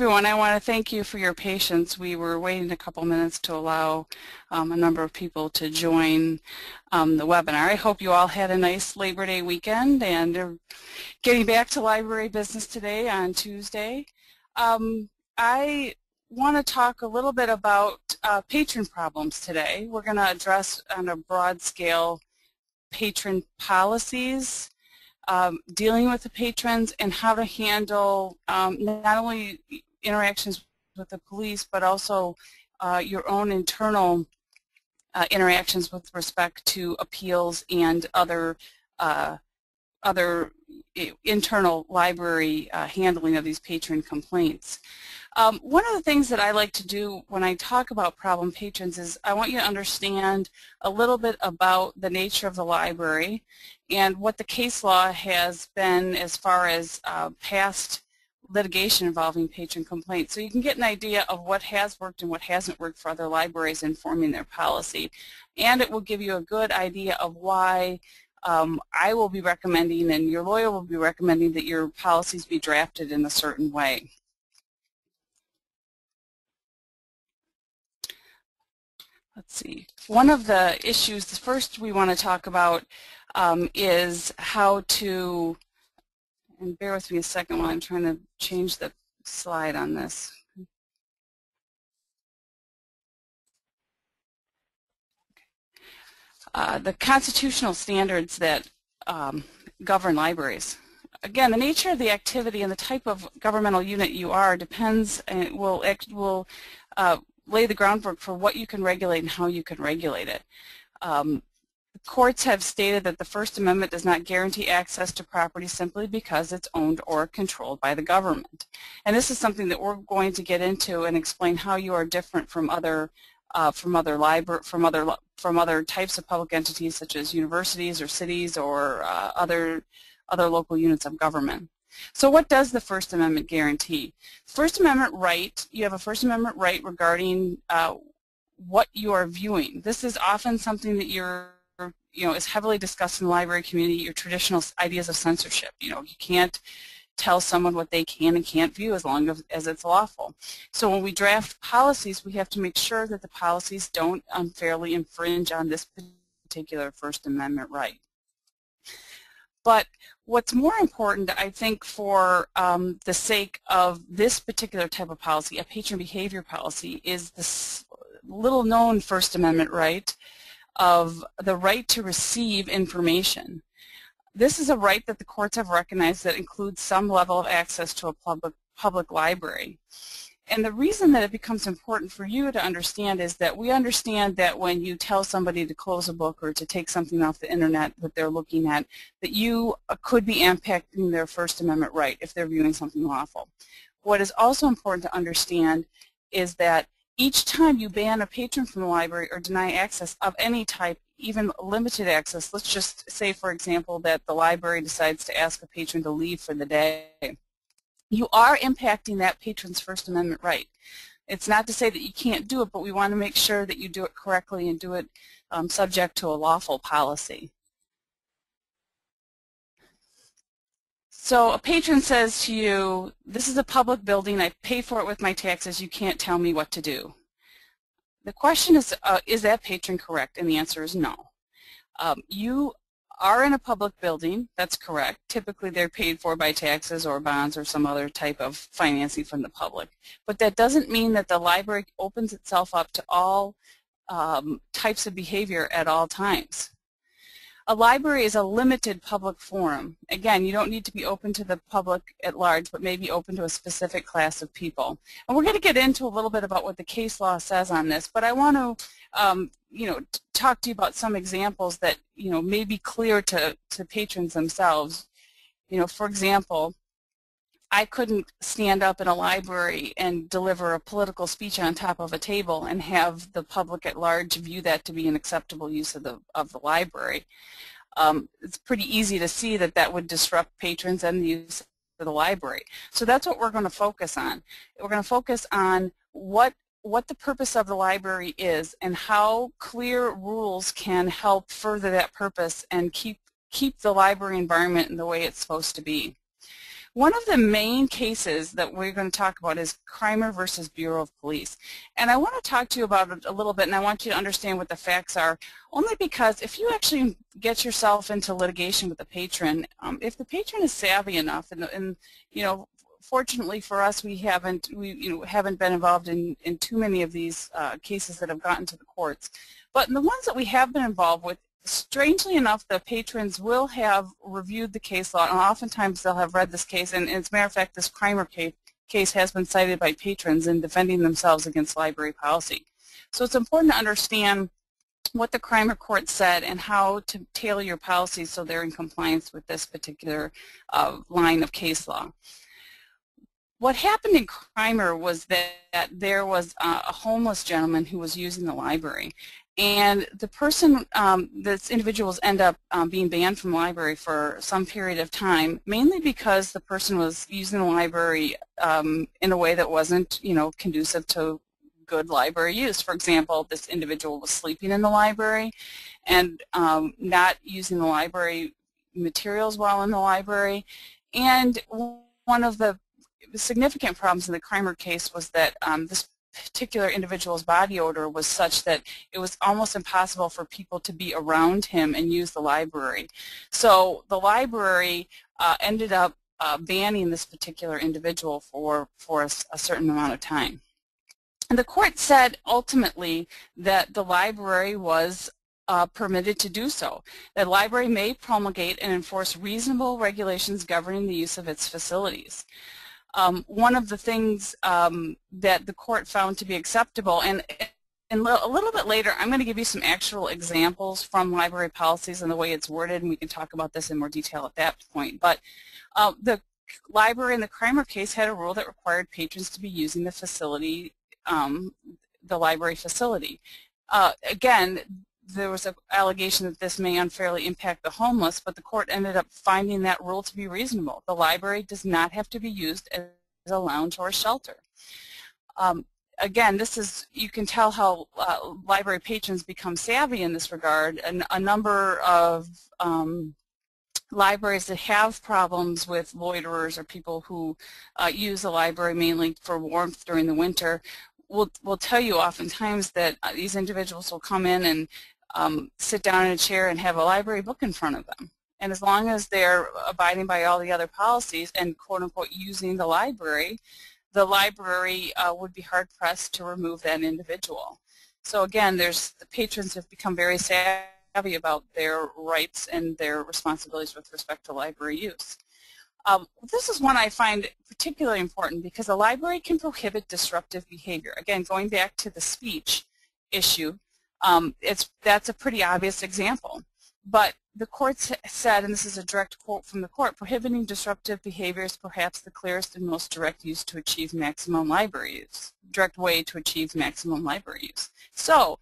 everyone. I want to thank you for your patience. We were waiting a couple minutes to allow um, a number of people to join um, the webinar. I hope you all had a nice Labor Day weekend and are getting back to library business today on Tuesday. Um, I want to talk a little bit about uh, patron problems today. We're going to address on a broad scale patron policies, um, dealing with the patrons, and how to handle um, not only interactions with the police, but also uh, your own internal uh, interactions with respect to appeals and other uh, other internal library uh, handling of these patron complaints. Um, one of the things that I like to do when I talk about problem patrons is I want you to understand a little bit about the nature of the library and what the case law has been as far as uh, past litigation involving patron complaints. So you can get an idea of what has worked and what hasn't worked for other libraries in forming their policy. And it will give you a good idea of why um, I will be recommending and your lawyer will be recommending that your policies be drafted in a certain way. Let's see. One of the issues, the first we want to talk about um, is how to and bear with me a second while I'm trying to change the slide on this. Uh, the constitutional standards that um, govern libraries. Again, the nature of the activity and the type of governmental unit you are depends and will will uh, lay the groundwork for what you can regulate and how you can regulate it. Um, Courts have stated that the First Amendment does not guarantee access to property simply because it's owned or controlled by the government. And this is something that we're going to get into and explain how you are different from other uh, from other library from other from other types of public entities such as universities or cities or uh, other other local units of government. So what does the First Amendment guarantee? First Amendment right, you have a First Amendment right regarding uh, what you are viewing. This is often something that you're you know, is heavily discussed in the library community, your traditional ideas of censorship. You know, you can't tell someone what they can and can't view as long as, it's lawful. So when we draft policies, we have to make sure that the policies don't unfairly infringe on this particular First Amendment right. But what's more important, I think, for um, the sake of this particular type of policy, a patron behavior policy, is this little known First Amendment right of the right to receive information. This is a right that the courts have recognized that includes some level of access to a public, public library. And the reason that it becomes important for you to understand is that we understand that when you tell somebody to close a book or to take something off the internet that they're looking at, that you uh, could be impacting their First Amendment right if they're viewing something lawful. What is also important to understand is that each time you ban a patron from the library or deny access of any type, even limited access, let's just say, for example, that the library decides to ask a patron to leave for the day, you are impacting that patron's First Amendment right. It's not to say that you can't do it, but we want to make sure that you do it correctly and do it um, subject to a lawful policy. So a patron says to you, this is a public building, I pay for it with my taxes, you can't tell me what to do. The question is, uh, is that patron correct? And the answer is no. Um, you are in a public building, that's correct. Typically they're paid for by taxes or bonds or some other type of financing from the public. But that doesn't mean that the library opens itself up to all um, types of behavior at all times. A library is a limited public forum. Again, you don't need to be open to the public at large, but maybe open to a specific class of people. And we're going to get into a little bit about what the case law says on this, but I want to, um, you know, talk to you about some examples that, you know, may be clear to, to patrons themselves. You know, for example, I couldn't stand up in a library and deliver a political speech on top of a table and have the public at large view that to be an acceptable use of the, of the library. Um, it's pretty easy to see that that would disrupt patrons and the use of the library. So that's what we're going to focus on. We're going to focus on what what the purpose of the library is and how clear rules can help further that purpose and keep keep the library environment in the way it's supposed to be. One of the main cases that we're going to talk about is Kreimer versus Bureau of Police. And I want to talk to you about it a little bit, and I want you to understand what the facts are, only because if you actually get yourself into litigation with a patron, um, if the patron is savvy enough, and, and you know, fortunately for us, we haven't we you know haven't been involved in in too many of these uh, cases that have gotten to the courts. But in the ones that we have been involved with, strangely enough, the patrons will have reviewed the case law, and oftentimes they'll have read this case. And, as a matter of fact, this Kreimer case, case has been cited by patrons in defending themselves against library policy. So it's important to understand what the Kreimer court said and how to tailor your policies so they're in compliance with this particular uh, line of case law. What happened in Kreimer was that there was a homeless gentleman who was using the library and the person, um, this individuals end up um, being banned from the library for some period of time, mainly because the person was using the library um, in a way that wasn't, you know, conducive to good library use. For example, this individual was sleeping in the library and um, not using the library materials while in the library. And one of the significant problems in the Kramer case was that um, this particular individual's body odor was such that it was almost impossible for people to be around him and use the library. So the library uh, ended up uh, banning this particular individual for, for a, a certain amount of time. And the court said ultimately that the library was uh, permitted to do so. The library may promulgate and enforce reasonable regulations governing the use of its facilities. Um, one of the things um, that the court found to be acceptable, and, and a little bit later I'm going to give you some actual examples from library policies and the way it's worded, and we can talk about this in more detail at that point. But uh, the library in the Kramer case had a rule that required patrons to be using the facility, um, the library facility. Uh, again, there was an allegation that this may unfairly impact the homeless, but the court ended up finding that rule to be reasonable. The library does not have to be used as a lounge or a shelter. Um, again, this is, you can tell how uh, library patrons become savvy in this regard. And a number of um, libraries that have problems with loiterers or people who uh, use the library mainly for warmth during the winter will will tell you oftentimes that uh, these individuals will come in and um, sit down in a chair and have a library book in front of them. And as long as they're abiding by all the other policies and quote-unquote using the library, the library uh, would be hard-pressed to remove that individual. So again, there's the patrons have become very savvy about their rights and their responsibilities with respect to library use. Um, this is one I find particularly important because a library can prohibit disruptive behavior. Again, going back to the speech issue, um, it's, that's a pretty obvious example. But the court said, and this is a direct quote from the court, prohibiting disruptive behavior is perhaps the clearest and most direct use to achieve maximum library use, direct way to achieve maximum library use. So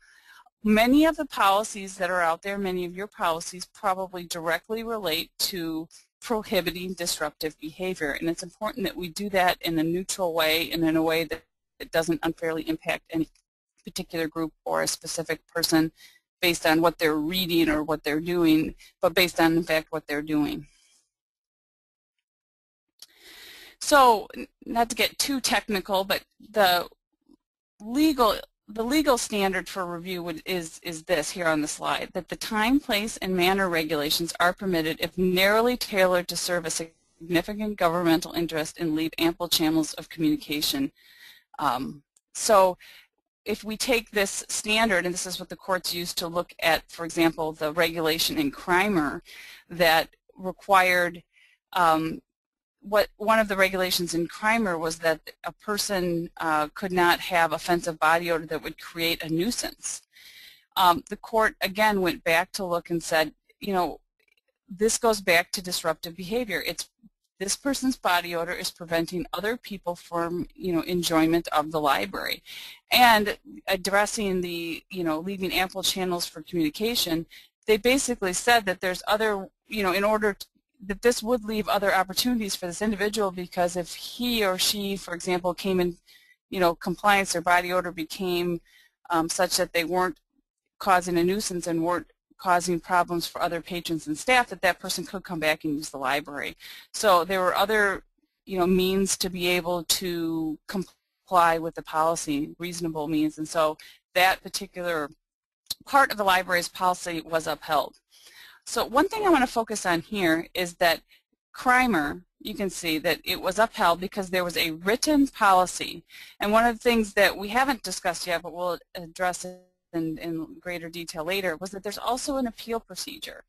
many of the policies that are out there, many of your policies probably directly relate to prohibiting disruptive behavior. And it's important that we do that in a neutral way and in a way that it doesn't unfairly impact any particular group or a specific person based on what they're reading or what they're doing, but based on, in fact, what they're doing. So, not to get too technical, but the legal the legal standard for review would, is, is this here on the slide, that the time, place, and manner regulations are permitted if narrowly tailored to serve a significant governmental interest and leave ample channels of communication. Um, so if we take this standard, and this is what the courts use to look at, for example, the regulation in Kreimer that required um, what one of the regulations in Kreimer was that a person uh, could not have offensive body odor that would create a nuisance. Um, the court again went back to look and said, you know, this goes back to disruptive behavior. It's this person's body odor is preventing other people from, you know, enjoyment of the library. And addressing the, you know, leaving ample channels for communication, they basically said that there's other, you know, in order to, that this would leave other opportunities for this individual because if he or she, for example, came in, you know, compliance, their body odor became um, such that they weren't causing a nuisance and weren't causing problems for other patrons and staff that that person could come back and use the library. So there were other you know, means to be able to comply with the policy, reasonable means. And so that particular part of the library's policy was upheld. So one thing I want to focus on here is that Kreimer, you can see that it was upheld because there was a written policy. And one of the things that we haven't discussed yet, but we'll address in, in greater detail later, was that there's also an appeal procedure.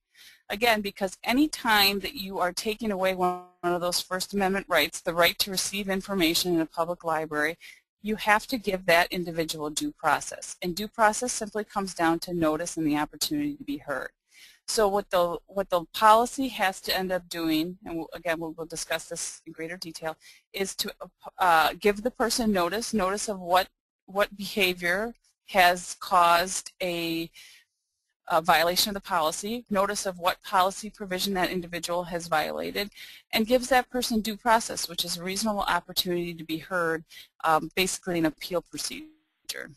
Again, because any time that you are taking away one of those First Amendment rights, the right to receive information in a public library, you have to give that individual due process. And due process simply comes down to notice and the opportunity to be heard. So what the what the policy has to end up doing, and we'll, again we'll, we'll, discuss this in greater detail, is to uh, give the person notice, notice of what what behavior has caused a, a, violation of the policy, notice of what policy provision that individual has violated, and gives that person due process, which is a reasonable opportunity to be heard, um, basically an appeal procedure.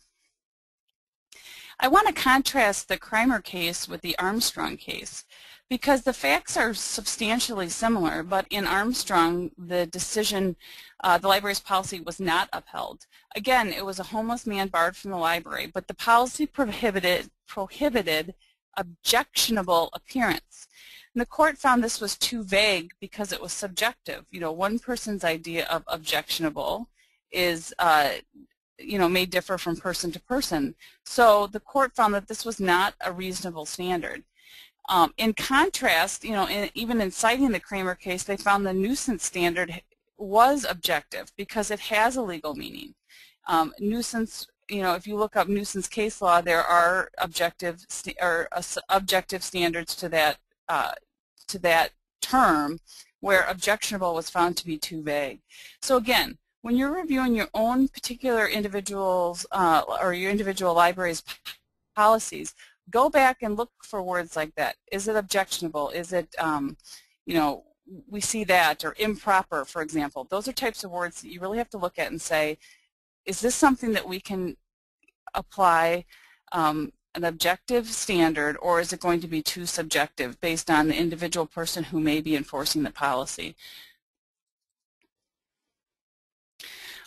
I want to contrast the Kreimer case with the Armstrong case because the facts are substantially similar, but in Armstrong, the decision, uh, the library's policy was not upheld. Again, it was a homeless man barred from the library, but the policy prohibited, prohibited objectionable appearance. And the court found this was too vague because it was subjective. You know, one person's idea of objectionable is uh, you know, may differ from person to person. So the court found that this was not a reasonable standard. Um, in contrast, you know, in, even in citing the Kramer case, they found the nuisance standard was objective because it has a legal meaning. Um, nuisance, you know, if you look up nuisance case law, there are objective or uh, objective standards to that uh, to that term, where objectionable was found to be too vague. So again, when you're reviewing your own particular individual's uh, or your individual library's policies, go back and look for words like that. Is it objectionable? Is it, um, you know, we see that, or improper, for example. Those are types of words that you really have to look at and say, is this something that we can apply um, an objective standard, or is it going to be too subjective based on the individual person who may be enforcing the policy?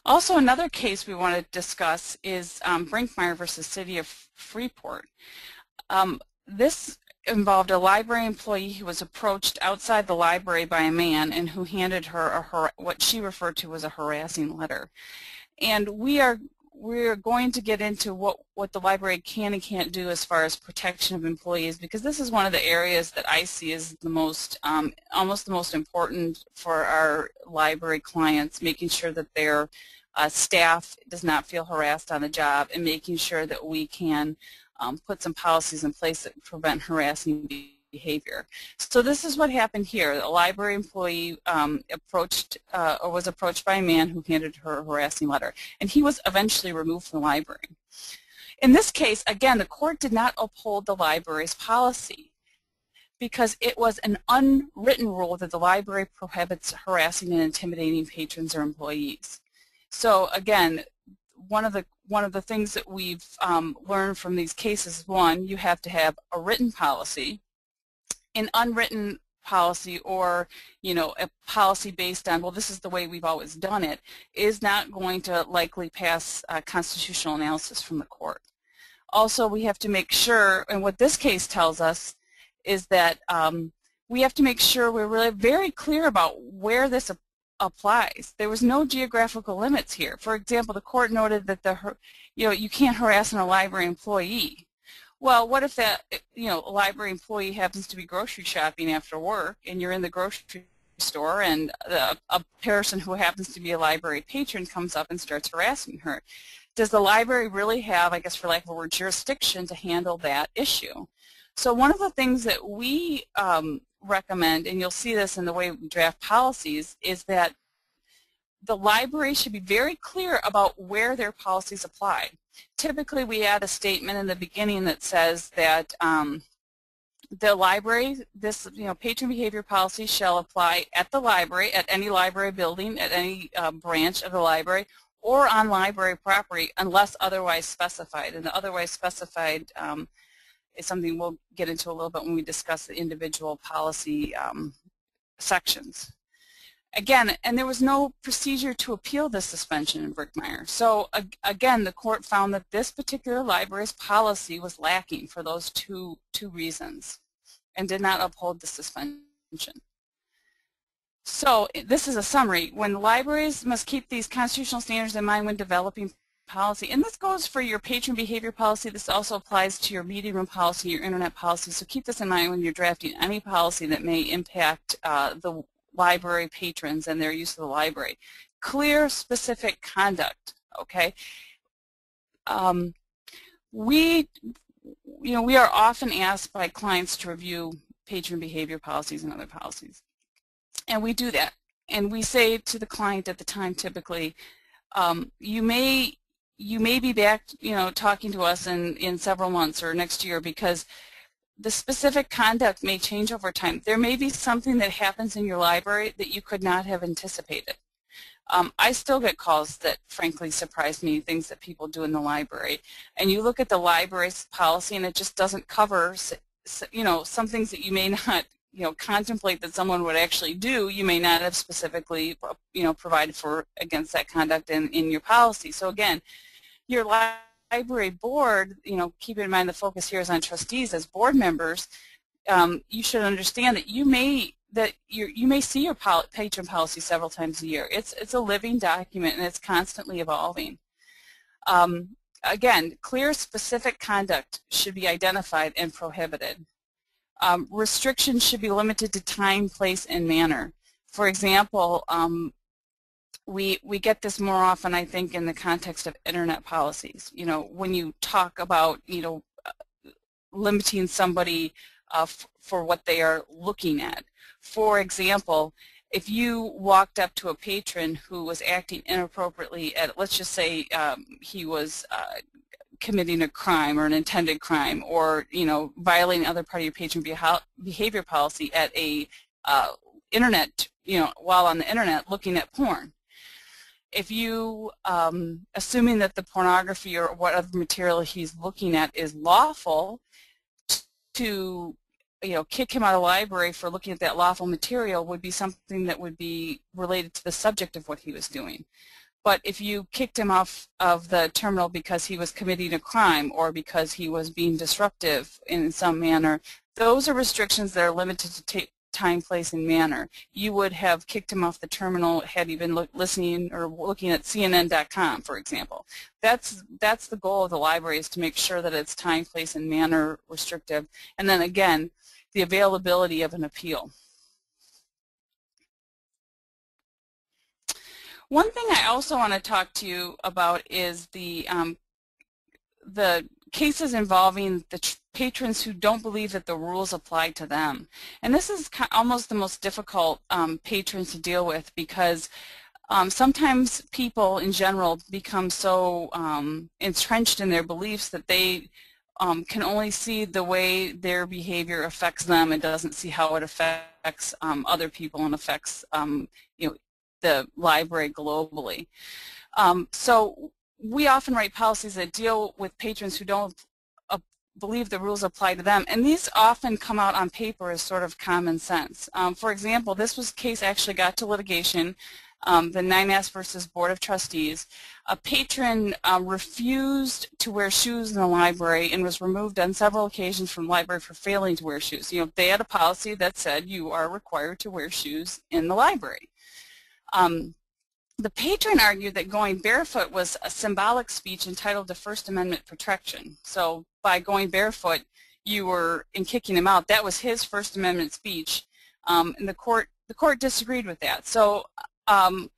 Also, another case we want to discuss is um, Brinkmeier versus City of Freeport. Um, this involved a library employee who was approached outside the library by a man and who handed her a, what she referred to as a harassing letter. And we are we're going to get into what, what the library can and can't do as far as protection of employees because this is one of the areas that I see as the most, um, almost the most important for our library clients, making sure that their uh, staff does not feel harassed on the job and making sure that we can um, put some policies in place that prevent harassing behavior. So this is what happened here. A library employee um, approached uh, or was approached by a man who handed her a harassing letter, and he was eventually removed from the library. In this case, again, the court did not uphold the library's policy because it was an unwritten rule that the library prohibits harassing and intimidating patrons or employees. So again, one of the one of the things that we've um, learned from these cases, one, you have to have a written policy, an unwritten policy or you know a policy based on well this is the way we've always done it is not going to likely pass constitutional analysis from the court. Also we have to make sure and what this case tells us is that um, we have to make sure we're really very clear about where this applies. There was no geographical limits here. For example, the court noted that the you know you can't harass an, a library employee. Well, what if that you know a library employee happens to be grocery shopping after work, and you're in the grocery store, and the, a person who happens to be a library patron comes up and starts harassing her? Does the library really have, I guess for lack of a word, jurisdiction to handle that issue? So one of the things that we um, recommend, and you'll see this in the way we draft policies, is that the library should be very clear about where their policies apply. Typically, we add a statement in the beginning that says that um, the library, this you know, patron behavior policy shall apply at the library, at any library building, at any uh, branch of the library, or on library property unless otherwise specified. And the otherwise specified um, is something we'll get into a little bit when we discuss the individual policy um, sections. Again, and there was no procedure to appeal the suspension in Brinkmeier. So again, the court found that this particular library's policy was lacking for those two, two reasons and did not uphold the suspension. So this is a summary. When libraries must keep these constitutional standards in mind when developing policy, and this goes for your patron behavior policy, this also applies to your meeting room policy, your internet policy, so keep this in mind when you're drafting any policy that may impact uh, the library patrons and their use of the library. Clear, specific conduct, okay? Um, we, you know, we are often asked by clients to review patron behavior policies and other policies. And we do that. And we say to the client at the time typically, um, you may you may be back, you know, talking to us in, in several months or next year because the specific conduct may change over time. There may be something that happens in your library that you could not have anticipated. Um, I still get calls that frankly surprise me, things that people do in the library. And you look at the library's policy and it just doesn't cover, you know, some things that you may not, you know, contemplate that someone would actually do, you may not have specifically, you know, provided for against that conduct in, in your policy. So again, your library library board, you know, keep in mind the focus here is on trustees as board members, um, you should understand that you may that you you may see your patron policy several times a year. It's it's a living document and it's constantly evolving. Um, again, clear specific conduct should be identified and prohibited. Um, restrictions should be limited to time, place, and manner. For example, um, we we get this more often, I think, in the context of internet policies. You know, when you talk about you know uh, limiting somebody uh, for what they are looking at. For example, if you walked up to a patron who was acting inappropriately at, let's just say um, he was uh, committing a crime or an intended crime or, you know, violating other part of your patron behavior policy at a uh, internet, you know, while on the internet looking at porn if you, um, assuming that the pornography or whatever material he's looking at is lawful, to you know, kick him out of the library for looking at that lawful material would be something that would be related to the subject of what he was doing. But if you kicked him off of the terminal because he was committing a crime or because he was being disruptive in some manner, those are restrictions that are limited to time, place, and manner. You would have kicked him off the terminal had he been listening or looking at CNN.com, for example. That's, that's the goal of the library is to make sure that it's time, place, and manner restrictive. And then again, the availability of an appeal. One thing I also want to talk to you about is the um, the cases involving the patrons who don't believe that the rules apply to them. And this is almost the most difficult um, patrons to deal with because um, sometimes people in general become so um, entrenched in their beliefs that they um, can only see the way their behavior affects them and doesn't see how it affects um, other people and affects um, you know, the library globally. so we often write policies that deal with patrons who don't believe the rules apply to them, and these often come out on paper as sort of common sense. Um, for example, this was case actually got to litigation, um, the Neinast versus Board of Trustees. A patron um, refused to wear shoes in the library and was removed on several occasions from the library for failing to wear shoes. You know, they had a policy that said you are required to wear shoes in the library. Um, the patron argued that going barefoot was a symbolic speech entitled to First Amendment protection. So by going barefoot, you were in kicking him out. That was his First Amendment speech, um, and the court the court disagreed with that. So, um,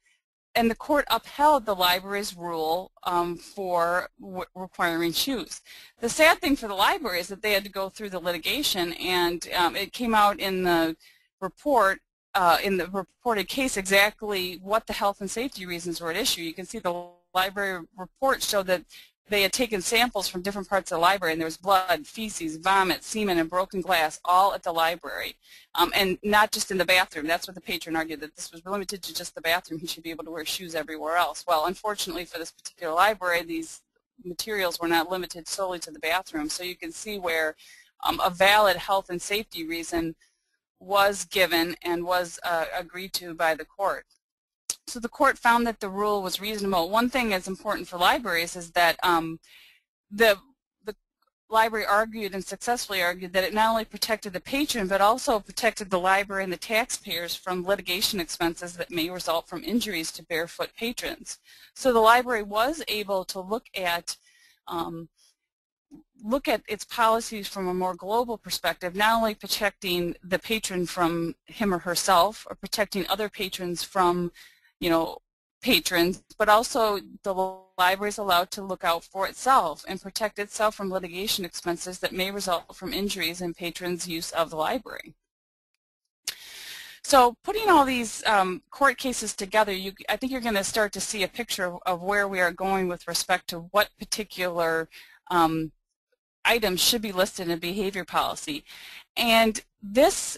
and the court upheld the library's rule um, for requiring shoes. The sad thing for the library is that they had to go through the litigation, and um, it came out in the report uh, in the reported case exactly what the health and safety reasons were at issue. You can see the library report showed that they had taken samples from different parts of the library and there was blood, feces, vomit, semen, and broken glass all at the library. Um, and not just in the bathroom. That's what the patron argued, that this was limited to just the bathroom. He should be able to wear shoes everywhere else. Well, unfortunately for this particular library, these materials were not limited solely to the bathroom. So you can see where um, a valid health and safety reason was given and was uh, agreed to by the court. So the court found that the rule was reasonable. One thing that's important for libraries is that um, the the library argued and successfully argued that it not only protected the patron but also protected the library and the taxpayers from litigation expenses that may result from injuries to barefoot patrons. So the library was able to look at um, look at its policies from a more global perspective, not only protecting the patron from him or herself or protecting other patrons from, you know, patrons, but also the library is allowed to look out for itself and protect itself from litigation expenses that may result from injuries in patrons' use of the library. So putting all these um, court cases together, you, I think you're going to start to see a picture of, of, where we are going with respect to what particular um, items should be listed in a behavior policy. And this,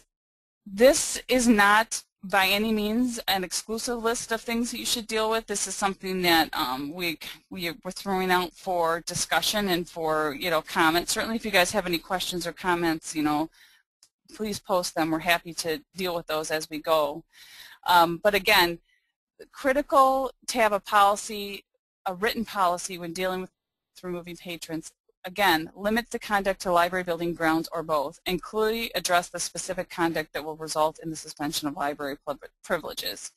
this is not by any means an exclusive list of things that you should deal with. This is something that um, we, we were throwing out for discussion and for, you know, comments. Certainly if you guys have any questions or comments, you know, please post them. We're happy to deal with those as we go. Um, but again, critical to have a policy, a written policy when dealing with removing patrons again, limit the conduct to library building grounds or both, and clearly address the specific conduct that will result in the suspension of library privileges.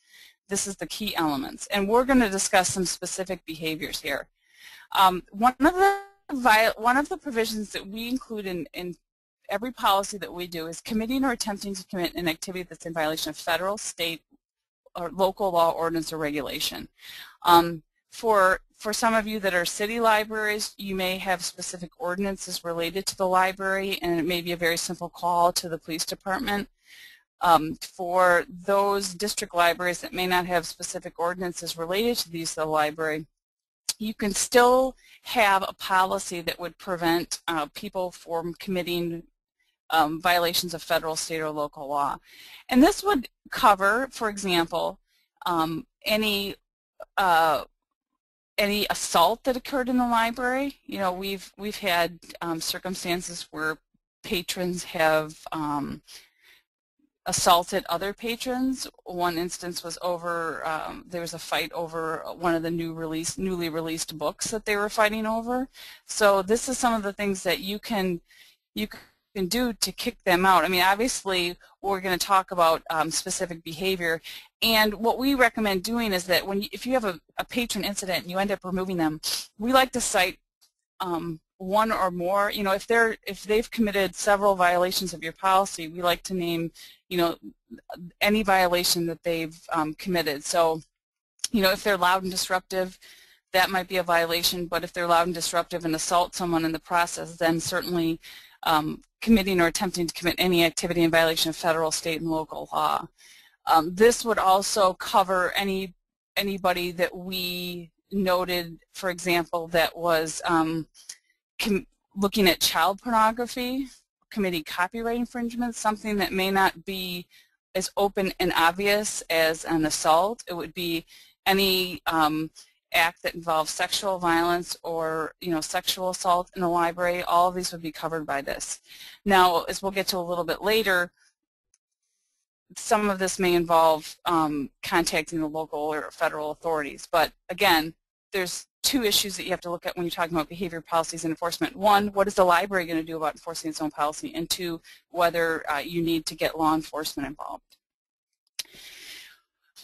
This is the key elements. And we're going to discuss some specific behaviors here. Um, one, of the, one of the provisions that we include in, in every policy that we do is committing or attempting to commit an activity that's in violation of federal, state, or local law, ordinance, or regulation. Um, for for some of you that are city libraries, you may have specific ordinances related to the library, and it may be a very simple call to the police department. Um, for those district libraries that may not have specific ordinances related to these the library, you can still have a policy that would prevent uh, people from committing um, violations of federal, state, or local law. And this would cover, for example, um, any uh, any assault that occurred in the library. You know, we've we've had um, circumstances where patrons have um, assaulted other patrons. One instance was over, um, there was a fight over one of the new release, newly released books that they were fighting over. So this is some of the things that you can, you can do to kick them out. I mean, obviously, we're going to talk about um, specific behavior, and what we recommend doing is that when you, if you have a, a, patron incident and you end up removing them, we like to cite um, one or more. You know, if they're if they've committed several violations of your policy, we like to name, you know, any violation that they've um, committed. So, you know, if they're loud and disruptive, that might be a violation. But if they're loud and disruptive and assault someone in the process, then certainly um, committing or attempting to commit any activity in violation of federal, state, and local law. Um, this would also cover any anybody that we noted, for example, that was um, looking at child pornography, committing copyright infringement, something that may not be as open and obvious as an assault. It would be any um, act that involves sexual violence or you know sexual assault in the library, all of these would be covered by this. Now, as we'll get to a little bit later, some of this may involve um, contacting the local or federal authorities. But again, there's two issues that you have to look at when you're talking about behavior policies and enforcement. One, what is the library going to do about enforcing its own policy? And two, whether uh, you need to get law enforcement involved.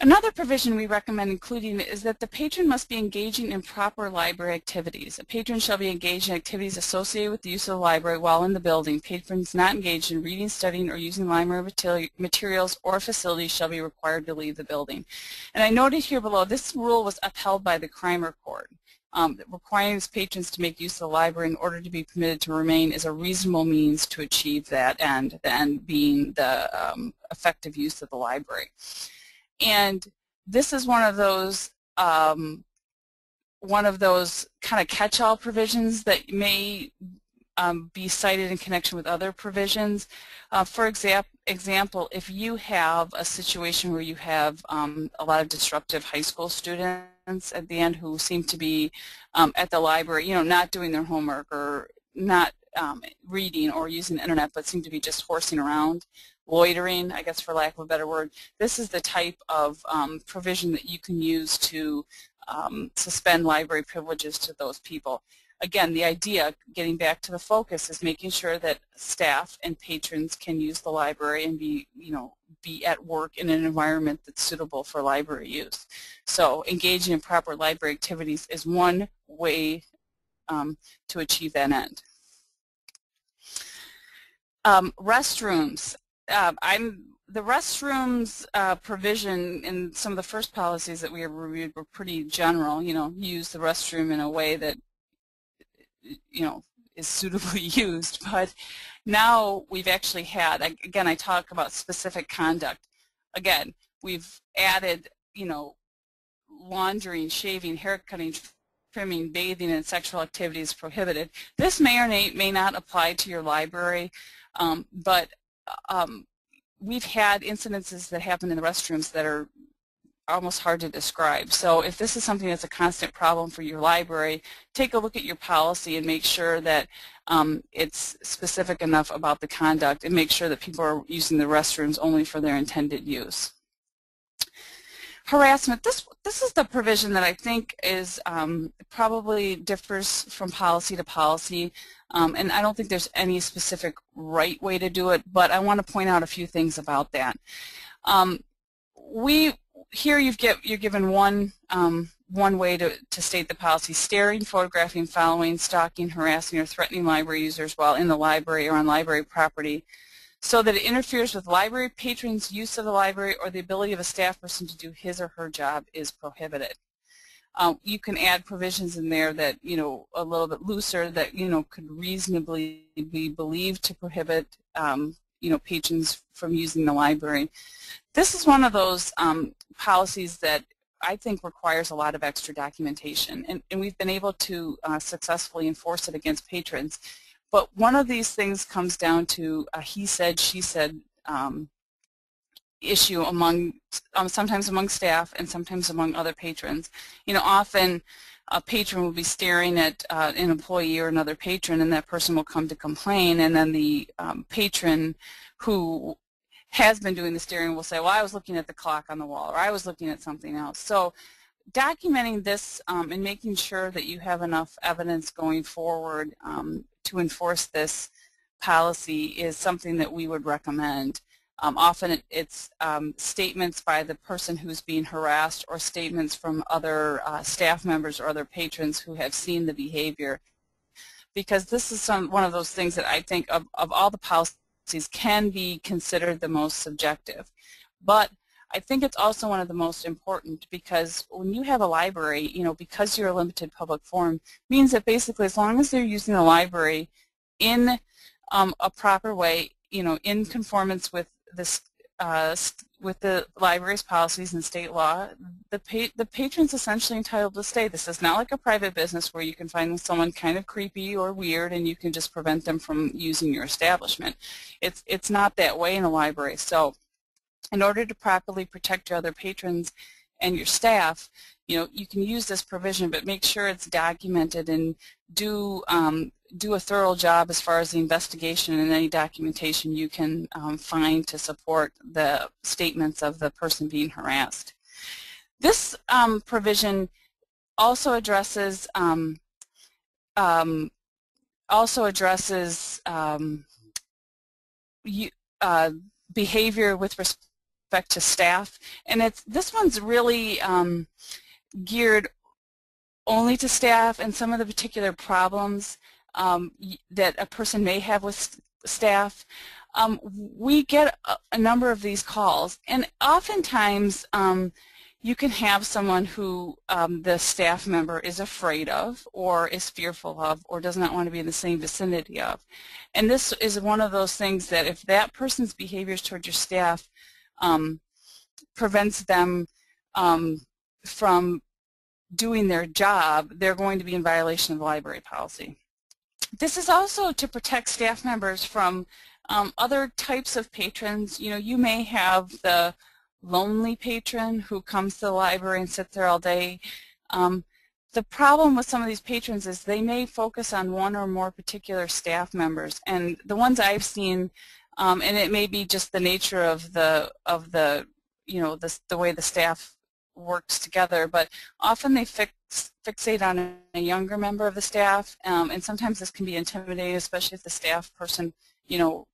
Another provision we recommend including is that the patron must be engaging in proper library activities. A patron shall be engaged in activities associated with the use of the library while in the building. Patrons not engaged in reading, studying, or using library materials or facilities shall be required to leave the building. And I noted here below, this rule was upheld by the Kreimer Court. Um, requiring patrons to make use of the library in order to be permitted to remain is a reasonable means to achieve that end, the end being the um, effective use of the library. And this is one of those um, one of those kind of catch-all provisions that may um, be cited in connection with other provisions. Uh, for example, example, if you have a situation where you have um, a lot of disruptive high school students at the end who seem to be um, at the library, you know, not doing their homework or not um, reading or using the internet but seem to be just horsing around, loitering, I guess for lack of a better word. This is the type of um, provision that you can use to um, suspend library privileges to those people. Again, the idea, getting back to the focus, is making sure that staff and patrons can use the library and be, you know, be at work in an environment that's suitable for library use. So engaging in proper library activities is one way um, to achieve that end. Um, restrooms. Uh, I'm the restrooms uh, provision in some of the first policies that we reviewed were pretty general. You know, use the restroom in a way that you know is suitably used. But now we've actually had again. I talk about specific conduct. Again, we've added you know laundering, shaving, hair cutting, trimming, bathing, and sexual activities prohibited. This may or may not apply to your library, um, but um, we've had incidences that happen in the restrooms that are almost hard to describe. So if this is something that's a constant problem for your library, take a look at your policy and make sure that um, it's specific enough about the conduct and make sure that people are using the restrooms only for their intended use. Harassment, this, this is the provision that I think is um, probably differs from policy to policy. Um, and I don't think there's any specific right way to do it, but I want to point out a few things about that. Um, we here you've get you're given one um, one way to, to state the policy: staring, photographing, following, stalking, harassing, or threatening library users while in the library or on library property, so that it interferes with library patrons' use of the library or the ability of a staff person to do his or her job is prohibited. Um, you can add provisions in there that, you know, a little bit looser that, you know, could reasonably be believed to prohibit, um, you know, patrons from using the library. This is one of those um, policies that I think requires a lot of extra documentation, and, and we've been able to uh, successfully enforce it against patrons. But one of these things comes down to a he said, she said um, issue among um, sometimes among staff and sometimes among other patrons. You know, often a patron will be staring at uh, an employee or another patron, and that person will come to complain, and then the um, patron who has been doing the staring will say, well, I was looking at the clock on the wall, or I was looking at something else. So documenting this um, and making sure that you have enough evidence going forward um, to enforce this policy is something that we would recommend. Um, often it's um, statements by the person who's being harassed or statements from other uh, staff members or other patrons who have seen the behavior. Because this is some, one of those things that I think of, of all the policies can be considered the most subjective. But I think it's also one of the most important because when you have a library, you know, because you're a limited public forum, means that basically as long as they're using the library in um, a proper way, you know, in conformance with this uh, with the library's policies and state law, the pa the patron's essentially entitled to stay. This is not like a private business where you can find someone kind of creepy or weird and you can just prevent them from using your establishment. It's it's not that way in a library. So, in order to properly protect your other patrons and your staff, you know, you can use this provision, but make sure it's documented and do um, do a thorough job as far as the investigation and any documentation you can um, find to support the statements of the person being harassed. This um, provision also addresses um, um also addresses um, you, uh, behavior with respect to staff, and it's this one's really geared only to staff and some of the particular problems um, that a person may have with staff, um, we get a, a, number of these calls. And oftentimes um, you can have someone who um, the staff member is afraid of or is fearful of or does not want to be in the same vicinity of. And this is one of those things that if that person's behaviors towards your staff um, prevents them um, from doing their job, they're going to be in violation of library policy. This is also to protect staff members from um, other types of patrons. You know, you may have the lonely patron who comes to the library and sits there all day. Um, the problem with some of these patrons is they may focus on one or more particular staff members, and the ones I've seen um, and it may be just the nature of the of the you know the the way the staff works together, but often they fix, fixate on a younger member of the staff, um, and sometimes this can be intimidating, especially if the staff person, you know,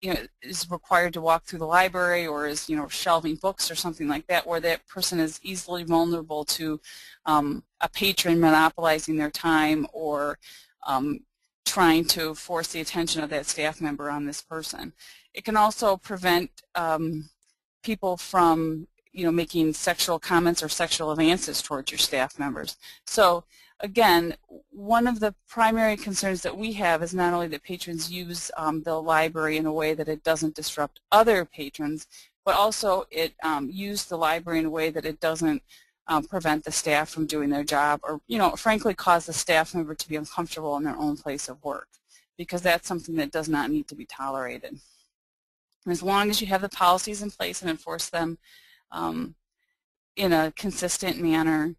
you know, is required to walk through the library or is, you know, shelving books or something like that, where that person is easily vulnerable to um, a patron monopolizing their time or um, trying to force the attention of that staff member on this person. It can also prevent um, people from you know, making sexual comments or sexual advances towards your staff members. So again, one of the primary concerns that we have is not only that patrons use um, the library in a way that it doesn't disrupt other patrons, but also it um, use the library in a way that it doesn't um, prevent the staff from doing their job or, you know, frankly cause the staff member to be uncomfortable in their own place of work because that's something that does not need to be tolerated. As long as you have the policies in place and enforce them um, in a consistent manner,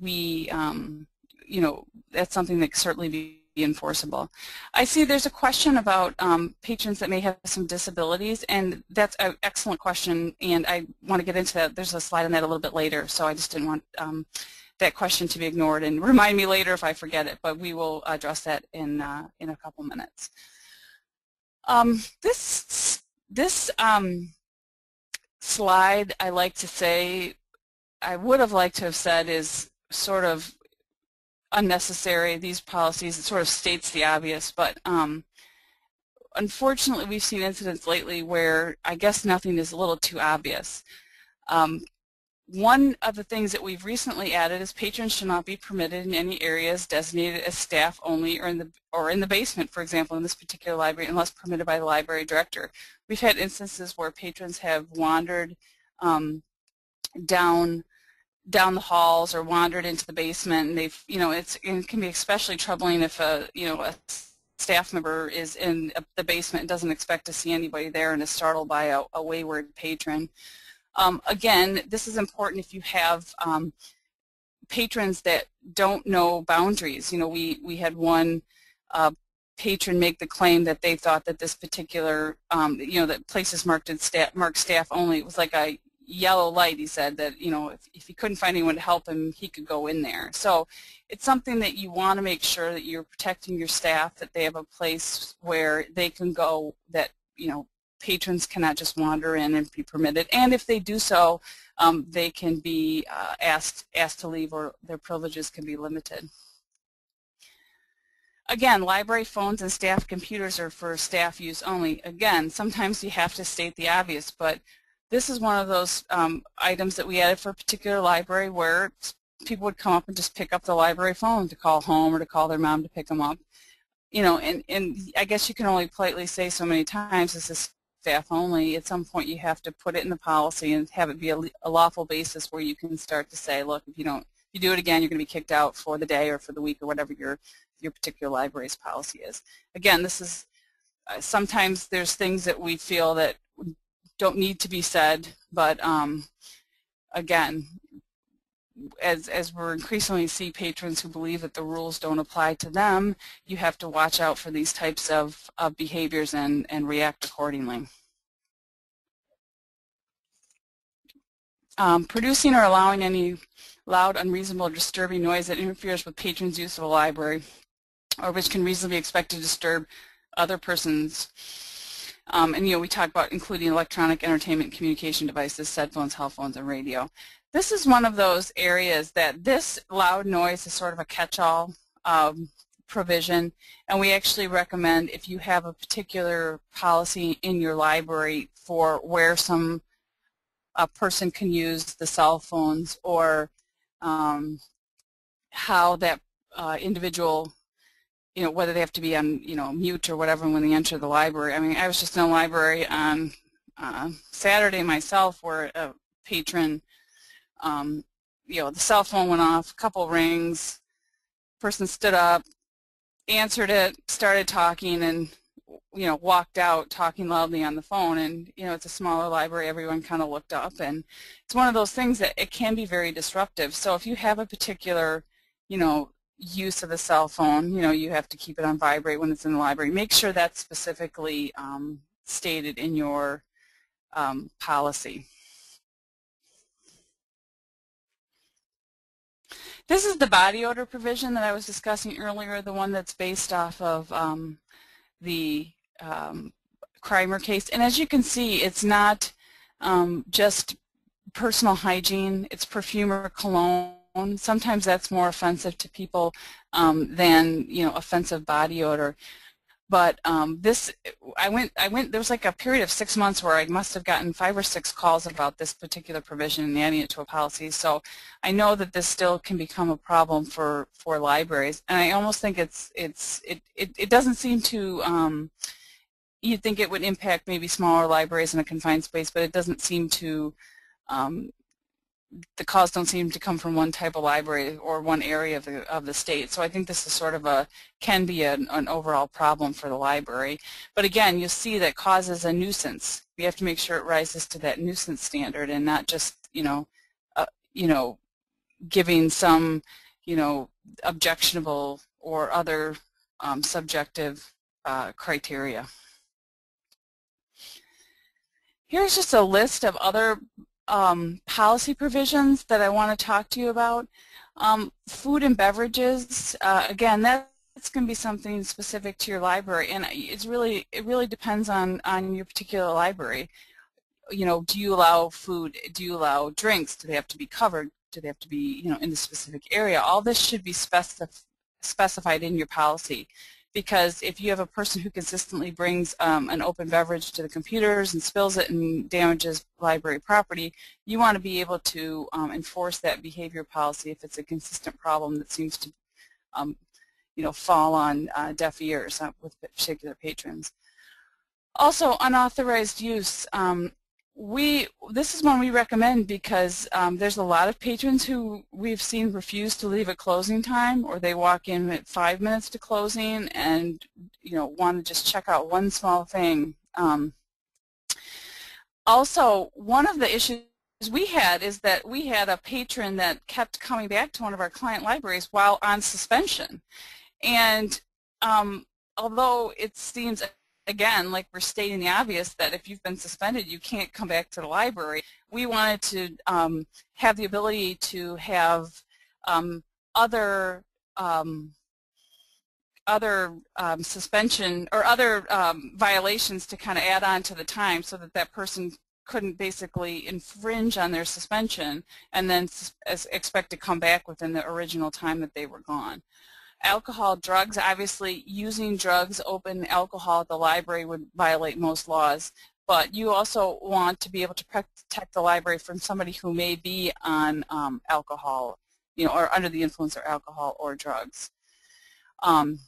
we, um, you know, that's something that certainly be enforceable. I see there's a question about um, patrons that may have some disabilities, and that's an excellent question, and I want to get into that. There's a slide on that a little bit later, so I just didn't want um, that question to be ignored, and remind me later if I forget it, but we will address that in, uh, in a couple minutes. Um, this this um, slide I like to say, I would have liked to have said is sort of unnecessary, these policies, it sort of states the obvious, but um, unfortunately we've seen incidents lately where I guess nothing is a little too obvious. Um, one of the things that we've recently added is patrons should not be permitted in any areas designated as staff only or in the or in the basement, for example, in this particular library, unless permitted by the library director. We've had instances where patrons have wandered um, down down the halls or wandered into the basement, and they've you know it's it can be especially troubling if a you know a staff member is in the basement and doesn't expect to see anybody there and is startled by a, a wayward patron. Um, again, this is important if you have um, patrons that don't know boundaries. You know, we, we had one uh, patron make the claim that they thought that this particular, um, you know, that places marked staff, marked staff only, it was like a yellow light, he said, that, you know, if, if he couldn't find anyone to help him, he could go in there. So it's something that you want to make sure that you're protecting your staff, that they have a place where they can go that, you know, patrons cannot just wander in and be permitted. And if they do so, um, they can be uh, asked, asked to leave or their privileges can be limited. Again, library phones and staff computers are for staff use only. Again, sometimes you have to state the obvious, but this is one of those um, items that we added for a particular library where people would come up and just pick up the library phone to call home or to call their mom to pick them up. You know, and, and I guess you can only politely say so many times, is this staff only, at some point you have to put it in the policy and have it be a, a lawful basis where you can start to say, look, if you don't, if you do it again, you're going to be kicked out for the day or for the week or whatever your your particular library's policy is. Again, this is uh, sometimes there's things that we feel that don't need to be said, but um, again, as, as we're increasingly see patrons who believe that the rules don't apply to them, you have to watch out for these types of, of behaviors and, and react accordingly. Um, producing or allowing any loud, unreasonable, or disturbing noise that interferes with patrons' use of a library or which can reasonably expect to disturb other persons. Um, and, you know, we talk about including electronic entertainment communication devices, cell phones, cell phones, and radio. This is one of those areas that this loud noise is sort of a catch-all um, provision, and we actually recommend if you have a particular policy in your library for where some a person can use the cell phones or um, how that uh, individual, you know, whether they have to be on, you know, mute or whatever when they enter the library. I mean, I was just in a library on uh, Saturday myself where a patron um, you know, the cell phone went off, a couple rings, person stood up, answered it, started talking, and you know, walked out talking loudly on the phone. And you know, it's a smaller library. Everyone kind of looked up, and it's one of those things that it can be very disruptive. So if you have a particular, you know, use of the cell phone, you know, you have to keep it on vibrate when it's in the library. Make sure that's specifically um, stated in your um, policy. This is the body odor provision that I was discussing earlier, the one that's based off of um, the um, Kreimer case. And as you can see, it's not um, just personal hygiene, it's perfume or cologne. Sometimes that's more offensive to people um, than, you know, offensive body odor. But um, this, I went, I went, there was like a period of six months where I must have gotten five or six calls about this particular provision and adding it to a policy. So I know that this still can become a problem for, for libraries. And I almost think it's, it's, it, it, it doesn't seem to, um, you'd think it would impact maybe smaller libraries in a confined space, but it doesn't seem to um, the calls don't seem to come from one type of library or one area of the, of the state. So I think this is sort of a, can be an, an overall problem for the library. But again, you'll see that causes a nuisance. We have to make sure it rises to that nuisance standard and not just, you know, uh, you know, giving some, you know, objectionable or other um, subjective uh, criteria. Here's just a list of other um, policy provisions that I want to talk to you about. Um, food and beverages, uh, again, that's going to be something specific to your library, and it's really it really depends on on your particular library. You know, do you allow food? Do you allow drinks? Do they have to be covered? Do they have to be you know in the specific area? All this should be specif specified in your policy because if you have a person who consistently brings um, an open beverage to the computers and spills it and damages library property, you want to be able to um, enforce that behavior policy if it's a consistent problem that seems to um, you know, fall on uh, deaf ears uh, with particular patrons. Also, unauthorized use. Um, we this is one we recommend because um, there's a lot of patrons who we've seen refuse to leave at closing time or they walk in at five minutes to closing and you know want to just check out one small thing. Um, also, one of the issues we had is that we had a patron that kept coming back to one of our client libraries while on suspension. And um, although it seems again, like we're stating the obvious that if you've been suspended, you can't come back to the library. We wanted to um, have the ability to have um, other um, other um, suspension or other um, violations to kind of add on to the time so that that person couldn't basically infringe on their suspension and then expect to come back within the original time that they were gone. Alcohol, drugs, obviously using drugs, open alcohol at the library would violate most laws, but you also want to be able to protect the library from somebody who may be on um, alcohol, you know, or under the influence of alcohol or drugs. Um,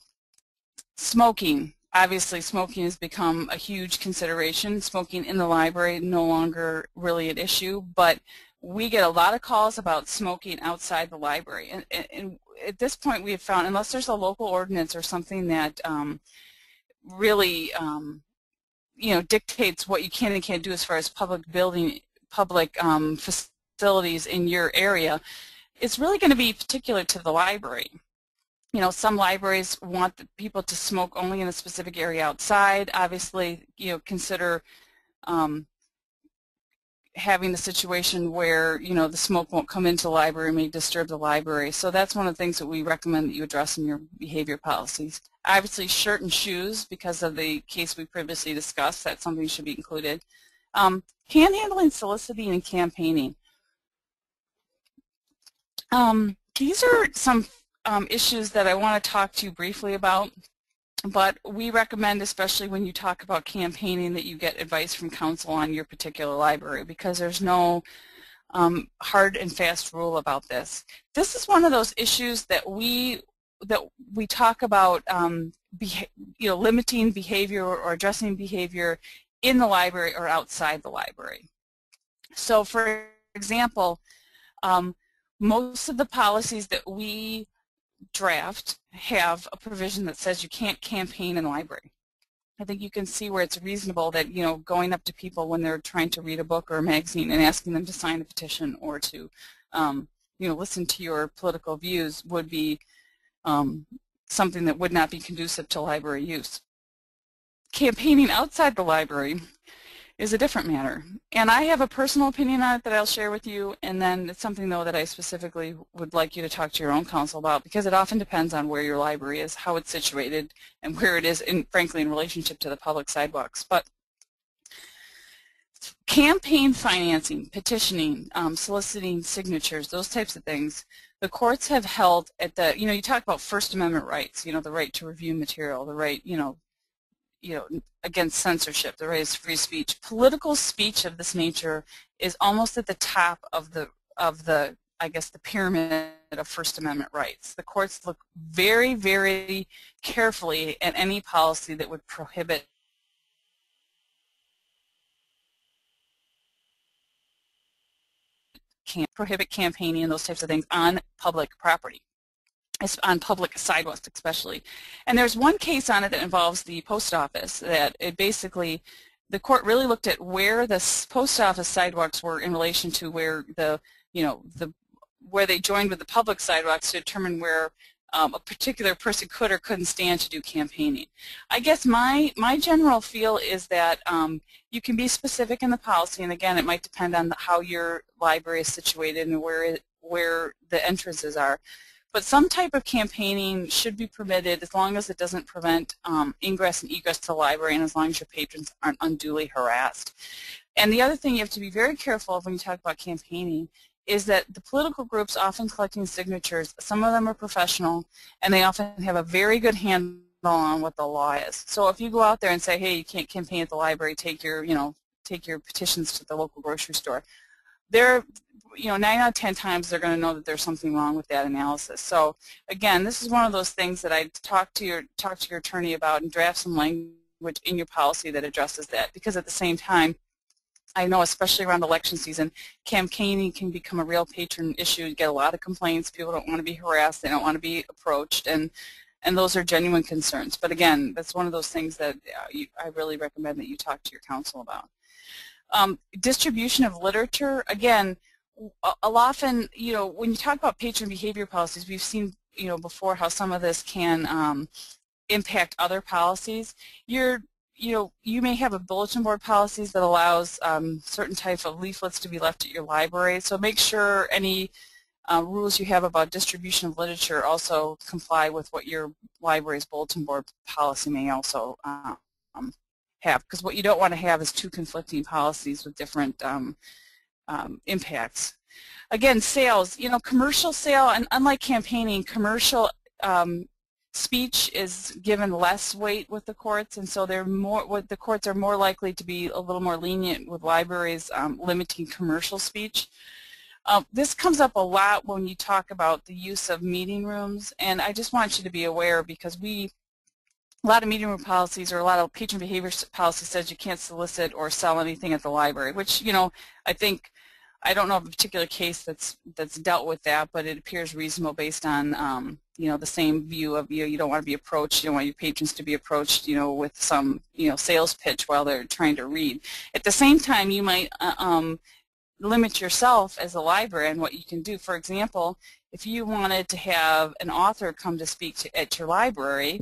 smoking, obviously smoking has become a huge consideration. Smoking in the library no longer really an issue, but we get a lot of calls about smoking outside the library. And, and, at this point we have found, unless there's a local ordinance or something that um, really um, you know, dictates what you can and can't do as far as public building, public um, facilities in your area, it's really going to be particular to the library. You know, some libraries want people to smoke only in a specific area outside. Obviously, you know, consider um, having the situation where you know the smoke won't come into the library may disturb the library. So that's one of the things that we recommend that you address in your behavior policies. Obviously shirt and shoes because of the case we previously discussed, that's something should be included. Um, handling, soliciting, and campaigning. Um, these are some um, issues that I want to talk to you briefly about. But we recommend, especially when you talk about campaigning, that you get advice from counsel on your particular library because there's no um, hard and fast rule about this. This is one of those issues that we that we talk about, um, you know, limiting behavior or addressing behavior in the library or outside the library. So, for example, um, most of the policies that we draft have a provision that says you can't campaign in the library. I think you can see where it's reasonable that, you know, going up to people when they're trying to read a book or a magazine and asking them to sign a petition or to, um, you know, listen to your political views would be um, something that would not be conducive to library use. campaigning outside the library is a different matter. And I have a personal opinion on it that I'll share with you, and then it's something, though, that I specifically would like you to talk to your own counsel about because it often depends on where your library is, how it's situated, and where it is, in, frankly, in relationship to the public sidewalks. But campaign financing, petitioning, um, soliciting signatures, those types of things, the courts have held at the, you know, you talk about First Amendment rights, you know, the right to review material, the right, you know, you know, against censorship, the right to free speech. Political speech of this nature is almost at the top of the of the I guess the pyramid of First Amendment rights. The courts look very, very carefully at any policy that would prohibit prohibit campaigning and those types of things on public property on public sidewalks especially. And there's one case on it that involves the post office that it basically, the court really looked at where the post office sidewalks were in relation to where the, you know, the where they joined with the public sidewalks to determine where um, a particular person could or couldn't stand to do campaigning. I guess my, my general feel is that um, you can be specific in the policy, and again, it might depend on the, how your library is situated and where, it, where the entrances are. But some type of campaigning should be permitted as long as it doesn't prevent um, ingress and egress to the library and as long as your patrons aren't unduly harassed. And the other thing you have to be very careful of when you talk about campaigning is that the political groups often collecting signatures, some of them are professional, and they often have a very good handle on what the law is. So if you go out there and say, hey, you can't campaign at the library, take your, you know, take your petitions to the local grocery store, they're you know, 9 out of 10 times they're going to know that there's something wrong with that analysis. So again, this is one of those things that I talk to your talk to your attorney about and draft some language in your policy that addresses that. Because at the same time, I know especially around election season, campaigning can become a real patron issue. You get a lot of complaints. People don't want to be harassed. They don't want to be approached. And and those are genuine concerns. But again, that's one of those things that uh, you, I really recommend that you talk to your counsel about. Um, distribution of literature, again, a lot often, you know, when you talk about patron behavior policies, we've seen, you know, before how some of this can um, impact other policies. You're, you know, you may have a bulletin board policies that allows um, certain type of leaflets to be left at your library. So make sure any uh, rules you have about distribution of literature also comply with what your library's bulletin board policy may also um, have. Because what you don't want to have is two conflicting policies with different um, um, impacts. Again, sales, you know, commercial sale, and unlike campaigning, commercial um, speech is given less weight with the courts, and so they're more. What the courts are more likely to be a little more lenient with libraries um, limiting commercial speech. Uh, this comes up a lot when you talk about the use of meeting rooms, and I just want you to be aware because we a lot of meeting room policies or a lot of patron behavior policy says you can't solicit or sell anything at the library, which, you know, I think, I don't know of a particular case that's that's dealt with that, but it appears reasonable based on, um, you know, the same view of, you know, you don't want to be approached, you don't want your patrons to be approached, you know, with some, you know, sales pitch while they're trying to read. At the same time, you might uh, um, limit yourself as a library and what you can do. For example, if you wanted to have an author come to speak to, at your library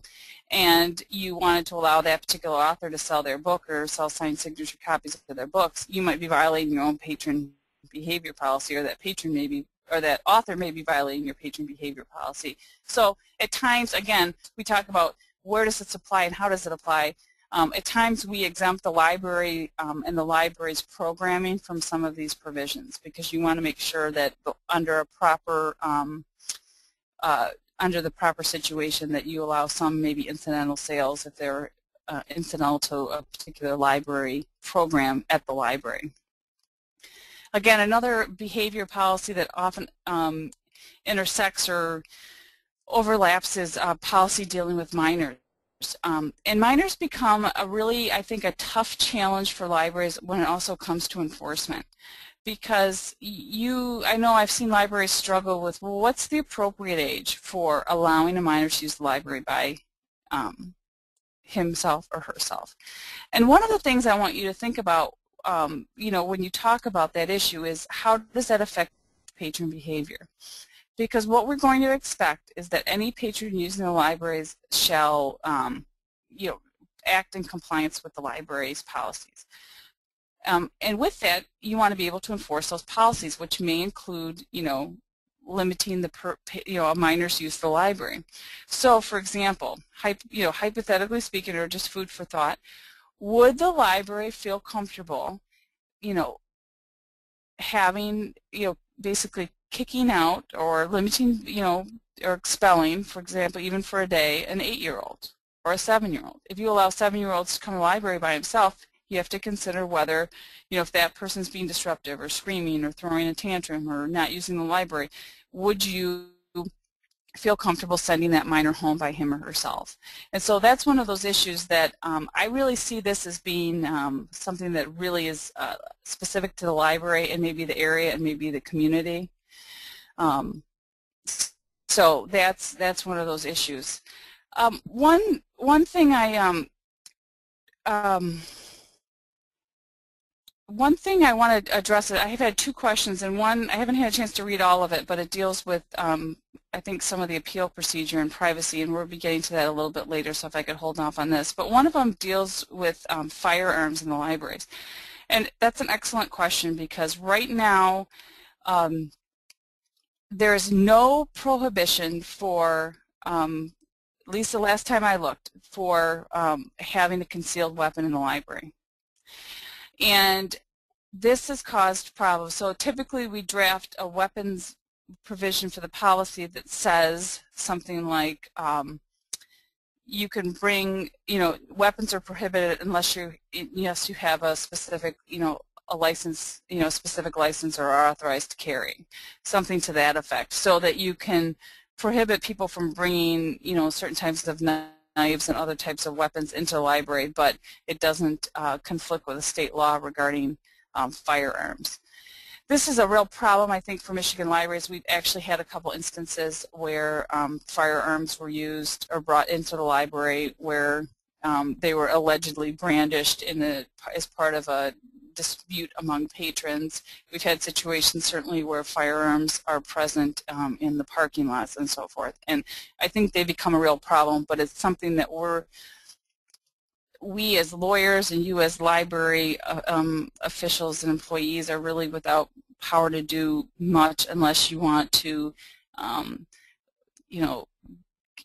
and you wanted to allow that particular author to sell their book or sell signed signature copies of their books, you might be violating your own patron behavior policy or that patron may be or that author may be violating your patron behavior policy. So at times, again, we talk about where does it apply and how does it apply. Um, at times we exempt the library um, and the library's programming from some of these provisions because you want to make sure that under a proper um, uh, under the proper situation that you allow some maybe incidental sales if they're uh, incidental to a particular library program at the library. Again, another behavior policy that often um, intersects or overlaps is uh, policy dealing with minors. Um, and minors become a really, I think, a tough challenge for libraries when it also comes to enforcement because you, I know I've seen libraries struggle with, well, what's the appropriate age for allowing a minor to use the library by um, himself or herself? And one of the things I want you to think about, um, you know, when you talk about that issue is how does that affect patron behavior? Because what we're going to expect is that any patron using the libraries shall, um, you know, act in compliance with the library's policies. Um, and with that, you want to be able to enforce those policies, which may include, you know, limiting the per, you know a minor's use of the library. So, for example, you know, hypothetically speaking, or just food for thought, would the library feel comfortable, you know, having you know basically kicking out or limiting, you know, or expelling, for example, even for a day, an eight-year-old or a seven-year-old. If you allow seven-year-olds to come to the library by himself, you have to consider whether, you know, if that person's being disruptive or screaming or throwing a tantrum or not using the library, would you feel comfortable sending that minor home by him or herself. And so that's one of those issues that um, I really see this as being um, something that really is uh, specific to the library and maybe the area and maybe the community. Um, so that's that's one of those issues. Um, one one thing I um, um, one thing I want to address, I have had two questions, and one, I haven't had a chance to read all of it, but it deals with, um, I think, some of the appeal procedure and privacy, and we'll be getting to that a little bit later, so if I could hold off on this. But one of them deals with um, firearms in the libraries. And that's an excellent question because right now, um, there is no prohibition for, um, at least the last time I looked, for um, having a concealed weapon in the library. And this has caused problems. So typically we draft a weapons provision for the policy that says something like um, you can bring, you know, weapons are prohibited unless you, yes, you have a specific, you know, a license, you know, specific license or authorized to carry, something to that effect, so that you can prohibit people from bringing, you know, certain types of knives and other types of weapons into the library, but it doesn't uh, conflict with a state law regarding um, firearms. This is a real problem, I think, for Michigan libraries. We've actually had a couple instances where um, firearms were used or brought into the library where um, they were allegedly brandished in the, as part of a dispute among patrons. We've had situations certainly where firearms are present um, in the parking lots and so forth. And I think they become a real problem, but it's something that we're we as lawyers and you as library uh, um, officials and employees are really without power to do much unless you want to, um, you know,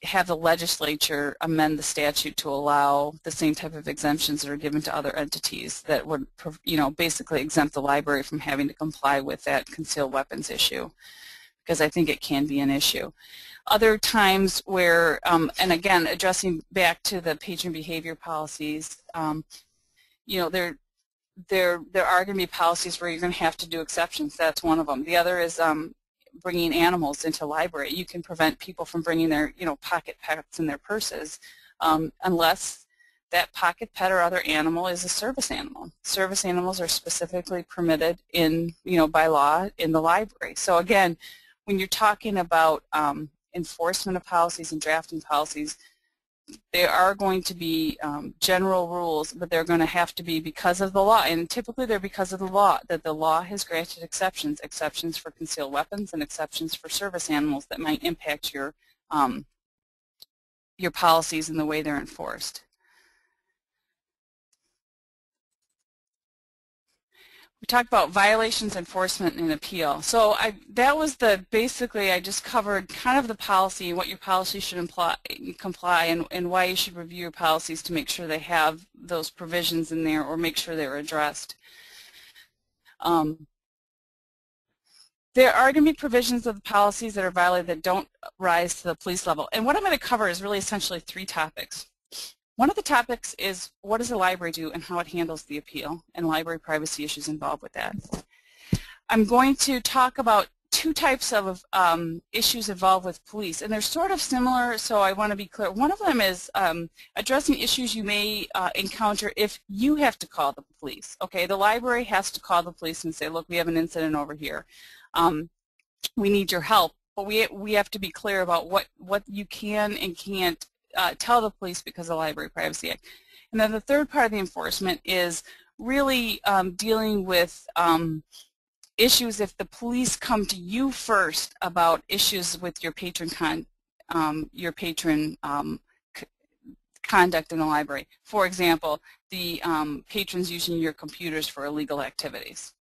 have the legislature amend the statute to allow the same type of exemptions that are given to other entities that would, you know, basically exempt the library from having to comply with that concealed weapons issue because I think it can be an issue. Other times where, um, and again, addressing back to the patron behavior policies, um, you know, there, there, there are going to be policies where you're going to have to do exceptions. That's one of them. The other is um, bringing animals into library. You can prevent people from bringing their, you know, pocket pets in their purses um, unless that pocket pet or other animal is a service animal. Service animals are specifically permitted in, you know, by law in the library. So again, when you're talking about um, enforcement of policies and drafting policies, there are going to be um, general rules, but they're going to have to be because of the law, and typically they're because of the law, that the law has granted exceptions, exceptions for concealed weapons and exceptions for service animals that might impact your, um, your policies and the way they're enforced. We talked about violations, enforcement, and appeal. So I, that was the, basically I just covered kind of the policy, what your policy should imply, comply, and, and why you should review your policies to make sure they have those provisions in there or make sure they're addressed. Um, there are going to be provisions of the policies that are violated that don't rise to the police level. And what I'm going to cover is really essentially three topics. One of the topics is what does the library do and how it handles the appeal and library privacy issues involved with that. I'm going to talk about two types of um, issues involved with police, and they're sort of similar, so I want to be clear. One of them is um, addressing issues you may uh, encounter if you have to call the police. Okay, the library has to call the police and say, look, we have an incident over here. Um, we need your help, but we, we have to be clear about what, what you can and can't uh, tell the police because of the Library Privacy Act. And then the third part of the enforcement is really um, dealing with um, issues if the police come to you first about issues with your patron con um, your patron um, conduct in the library. For example, the um, patrons using your computers for illegal activities.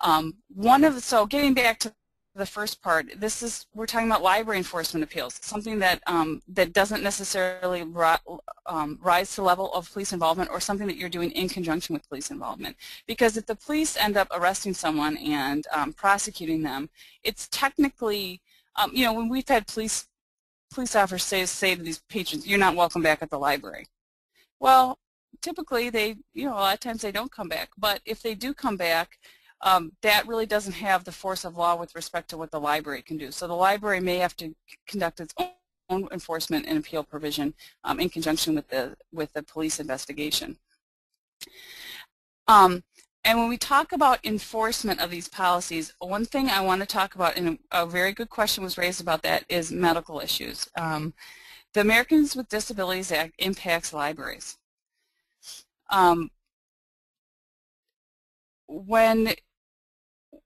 Um, one of the, so getting back to the first part, this is we're talking about library enforcement appeals, something that um, that doesn't necessarily ri um, rise to level of police involvement or something that you're doing in conjunction with police involvement. Because if the police end up arresting someone and um, prosecuting them, it's technically, um, you know, when we've had police police officers say, say to these patrons, you're not welcome back at the library. Well, typically they, you know, a lot of times they don't come back. But if they do come back, um, that really doesn't have the force of law with respect to what the library can do. So the library may have to conduct its own enforcement and appeal provision um, in conjunction with the with the police investigation. Um, and when we talk about enforcement of these policies, one thing I want to talk about, and a very good question was raised about that, is medical issues. Um, the Americans with Disabilities Act impacts libraries. Um, when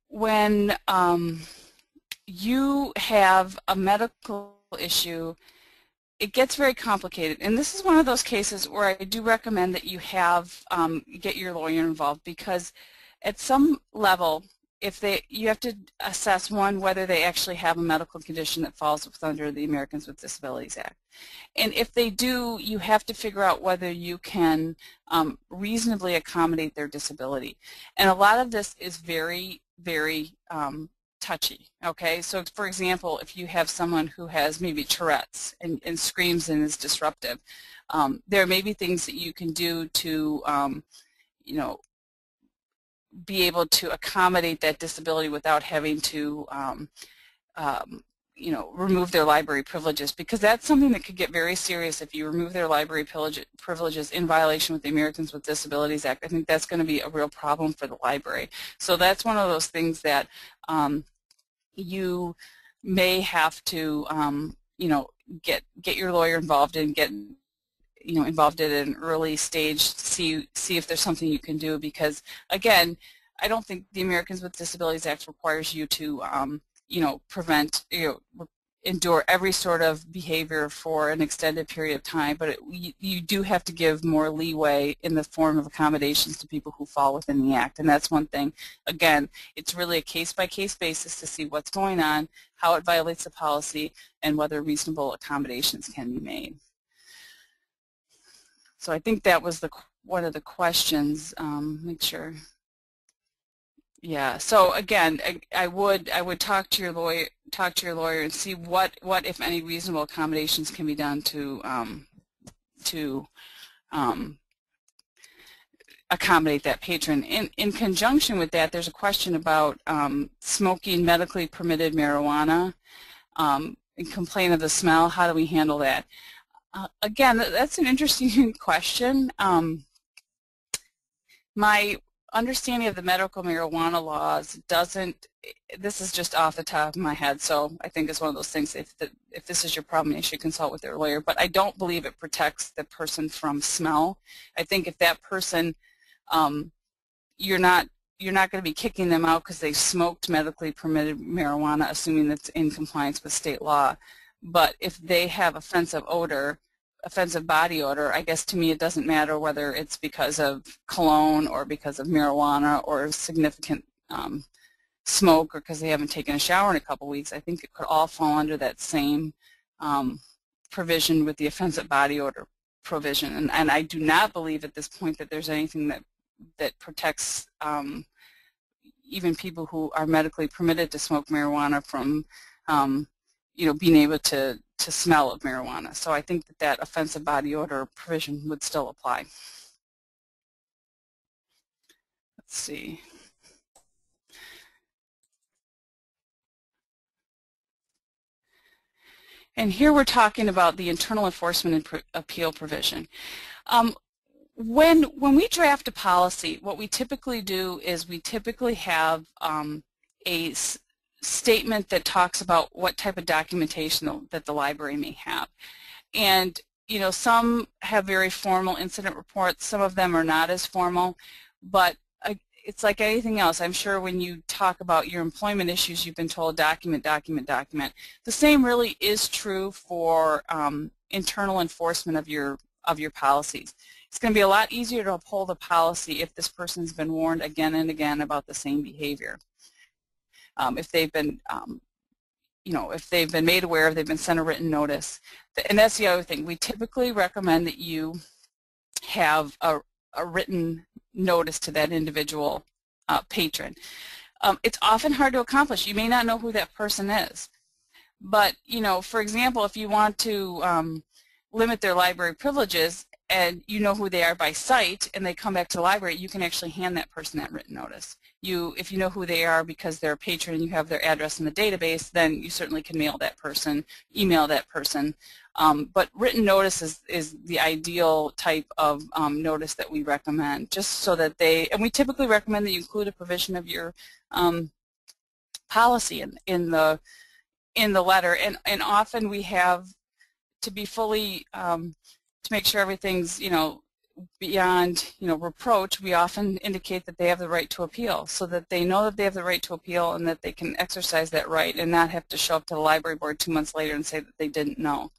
when um, you have a medical issue, it gets very complicated. And this is one of those cases where I do recommend that you have um, get your lawyer involved because at some level, if they you have to assess one whether they actually have a medical condition that falls under the Americans with Disabilities Act. And if they do, you have to figure out whether you can um, reasonably accommodate their disability. And a lot of this is very very um, touchy. Okay, so for example, if you have someone who has maybe Tourette's and, and screams and is disruptive, um, there may be things that you can do to, um, you know, be able to accommodate that disability without having to um, um, you know, remove their library privileges because that's something that could get very serious if you remove their library privileges in violation with the Americans with Disabilities Act. I think that's going to be a real problem for the library. So that's one of those things that um, you may have to, um, you know, get get your lawyer involved and get you know involved at an early stage to see see if there's something you can do because again I don't think the Americans with Disabilities Act requires you to um, you know, prevent, you know, endure every sort of behavior for an extended period of time, but it, you, you, do have to give more leeway in the form of accommodations to people who fall within the Act, and that's one thing. Again, it's really a case-by-case -case basis to see what's going on, how it violates the policy, and whether reasonable accommodations can be made. So I think that was the one of the questions. Um, make sure yeah. So again, I, I, would I would talk to your lawyer talk to your lawyer and see what what if any reasonable accommodations can be done to um, to um, accommodate that patron. In in conjunction with that, there's a question about um, smoking medically permitted marijuana um, and complain of the smell. How do we handle that? Uh, again, that's an interesting question. Um, my understanding of the medical marijuana laws doesn't, this is just off the top of my head, so I think it's one of those things, if, the, if this is your problem, you should consult with their lawyer, but I don't believe it protects the person from smell. I think if that person, um, you're not you're not going to be kicking them out because they smoked medically permitted marijuana, assuming that's in compliance with state law. But if they have offensive odor, offensive body odor, I guess to me it doesn't matter whether it's because of cologne or because of marijuana or significant um, smoke or because they haven't taken a shower in a couple weeks. I think it could all fall under that same um, provision with the offensive body odor provision. And, and I do not believe at this point that there's anything that, that protects um, even people who are medically permitted to smoke marijuana from um, you know, being able to, to smell of marijuana. So I think that that offensive body odor provision would still apply. Let's see. And here we're talking about the internal enforcement and appeal provision. Um, when, when we draft a policy, what we typically do is we typically have um, a statement that talks about what type of documentation that the library may have. And you know, some have very formal incident reports, some of them are not as formal, but uh, it's like anything else. I'm sure when you talk about your employment issues, you've been told document, document, document. The same really is true for um, internal enforcement of your of your policies. It's going to be a lot easier to uphold a policy if this person's been warned again and again about the same behavior. Um, if they've been, um, you know, if they've been made aware, if they've been sent a written notice. And that's the other thing. We typically recommend that you have a, a written notice to that individual uh, patron. Um, it's often hard to accomplish. You may not know who that person is. But, you know, for example, if you want to um, limit their library privileges and you know who they are by sight and they come back to the library, you can actually hand that person that written notice. You, if you know who they are because they're a patron and you have their address in the database, then you certainly can mail that person, email that person. Um, but written notice is, is the ideal type of um, notice that we recommend, just so that they, and we typically recommend that you include a provision of your um, policy in, in the in the letter, and, and often we have to be fully, um, to make sure everything's, you know, beyond, you know, reproach, we often indicate that they have the right to appeal so that they know that they have the right to appeal and that they can exercise that right and not have to show up to the library board two months later and say that they didn't know.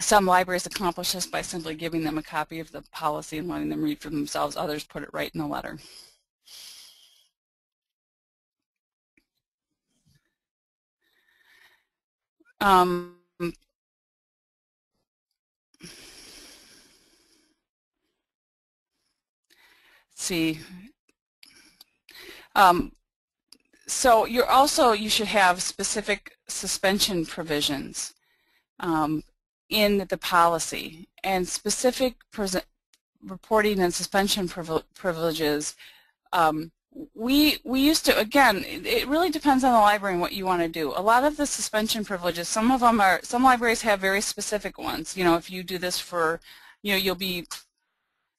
Some libraries accomplish this by simply giving them a copy of the policy and letting them read for themselves. Others put it right in the letter. Um, see. Um, so you're also, you should have specific suspension provisions um, in the policy and specific reporting and suspension privileges um, we we used to again it really depends on the library and what you want to do a lot of the suspension privileges some of them are some libraries have very specific ones you know if you do this for you know you'll be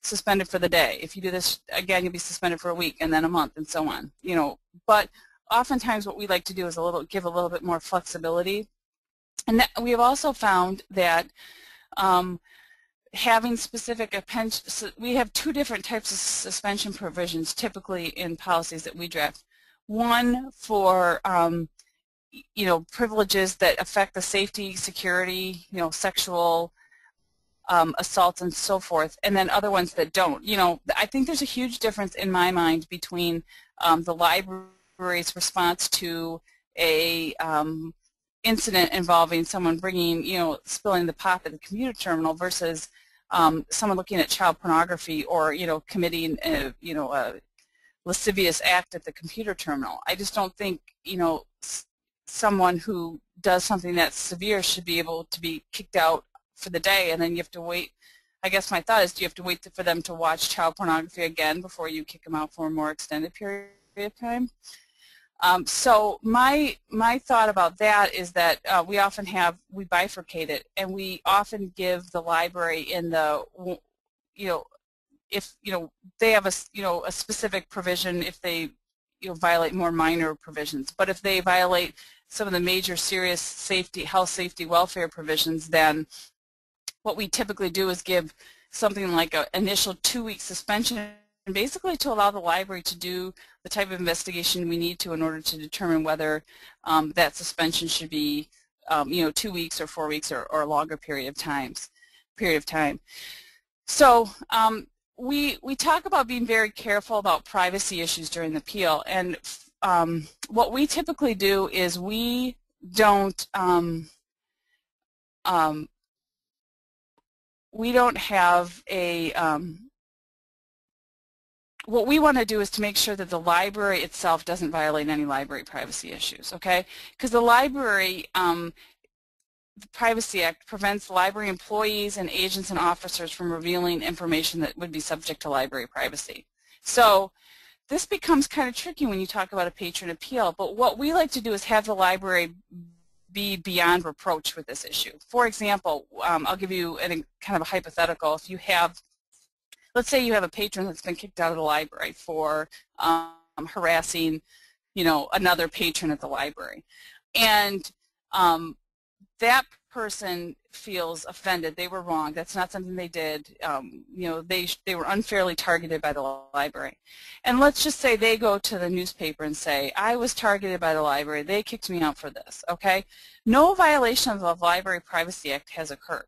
suspended for the day. If you do this again you'll be suspended for a week and then a month and so on you know. But oftentimes what we like to do is a little give a little bit more flexibility. And that, we have also found that um, having specific append we have two different types of suspension provisions typically in policies that we draft. One for um, you know privileges that affect the safety, security, you know sexual um, assaults and so forth, and then other ones that don't. You know, I think there's a huge difference in my mind between um, the library's response to a um, incident involving someone bringing, you know, spilling the pop at the computer terminal versus um, someone looking at child pornography or, you know, committing, a, you know, a lascivious act at the computer terminal. I just don't think, you know, someone who does something that's severe should be able to be kicked out for the day and then you have to wait. I guess my thought is do you have to wait for them to watch child pornography again before you kick them out for a more extended period of time? Um, so my my thought about that is that uh, we often have we bifurcate it, and we often give the library in the you know if you know they have a you know a specific provision if they you know violate more minor provisions, but if they violate some of the major serious safety health safety welfare provisions, then what we typically do is give something like an initial two-week suspension basically to allow the library to do the type of investigation we need to in order to determine whether um, that suspension should be um, you know two weeks or four weeks or, or a longer period of times period of time. So um, we we talk about being very careful about privacy issues during the appeal and um, what we typically do is we don't um, um, we don't have a what we want to do is to make sure that the library itself doesn't violate any library privacy issues, okay? Because the library, um, the Privacy Act prevents library employees and agents and officers from revealing information that would be subject to library privacy. So this becomes kind of tricky when you talk about a patron appeal, but what we like to do is have the library be beyond reproach with this issue. For example, um, I'll give you an, kind of a hypothetical. If you have let's say you have a patron that's been kicked out of the library for um, harassing, you know, another patron at the library. And um, that person feels offended. They were wrong. That's not something they did. Um, you know, they they were unfairly targeted by the library. And let's just say they go to the newspaper and say, I was targeted by the library. They kicked me out for this. Okay? No violation of the Library Privacy Act has occurred.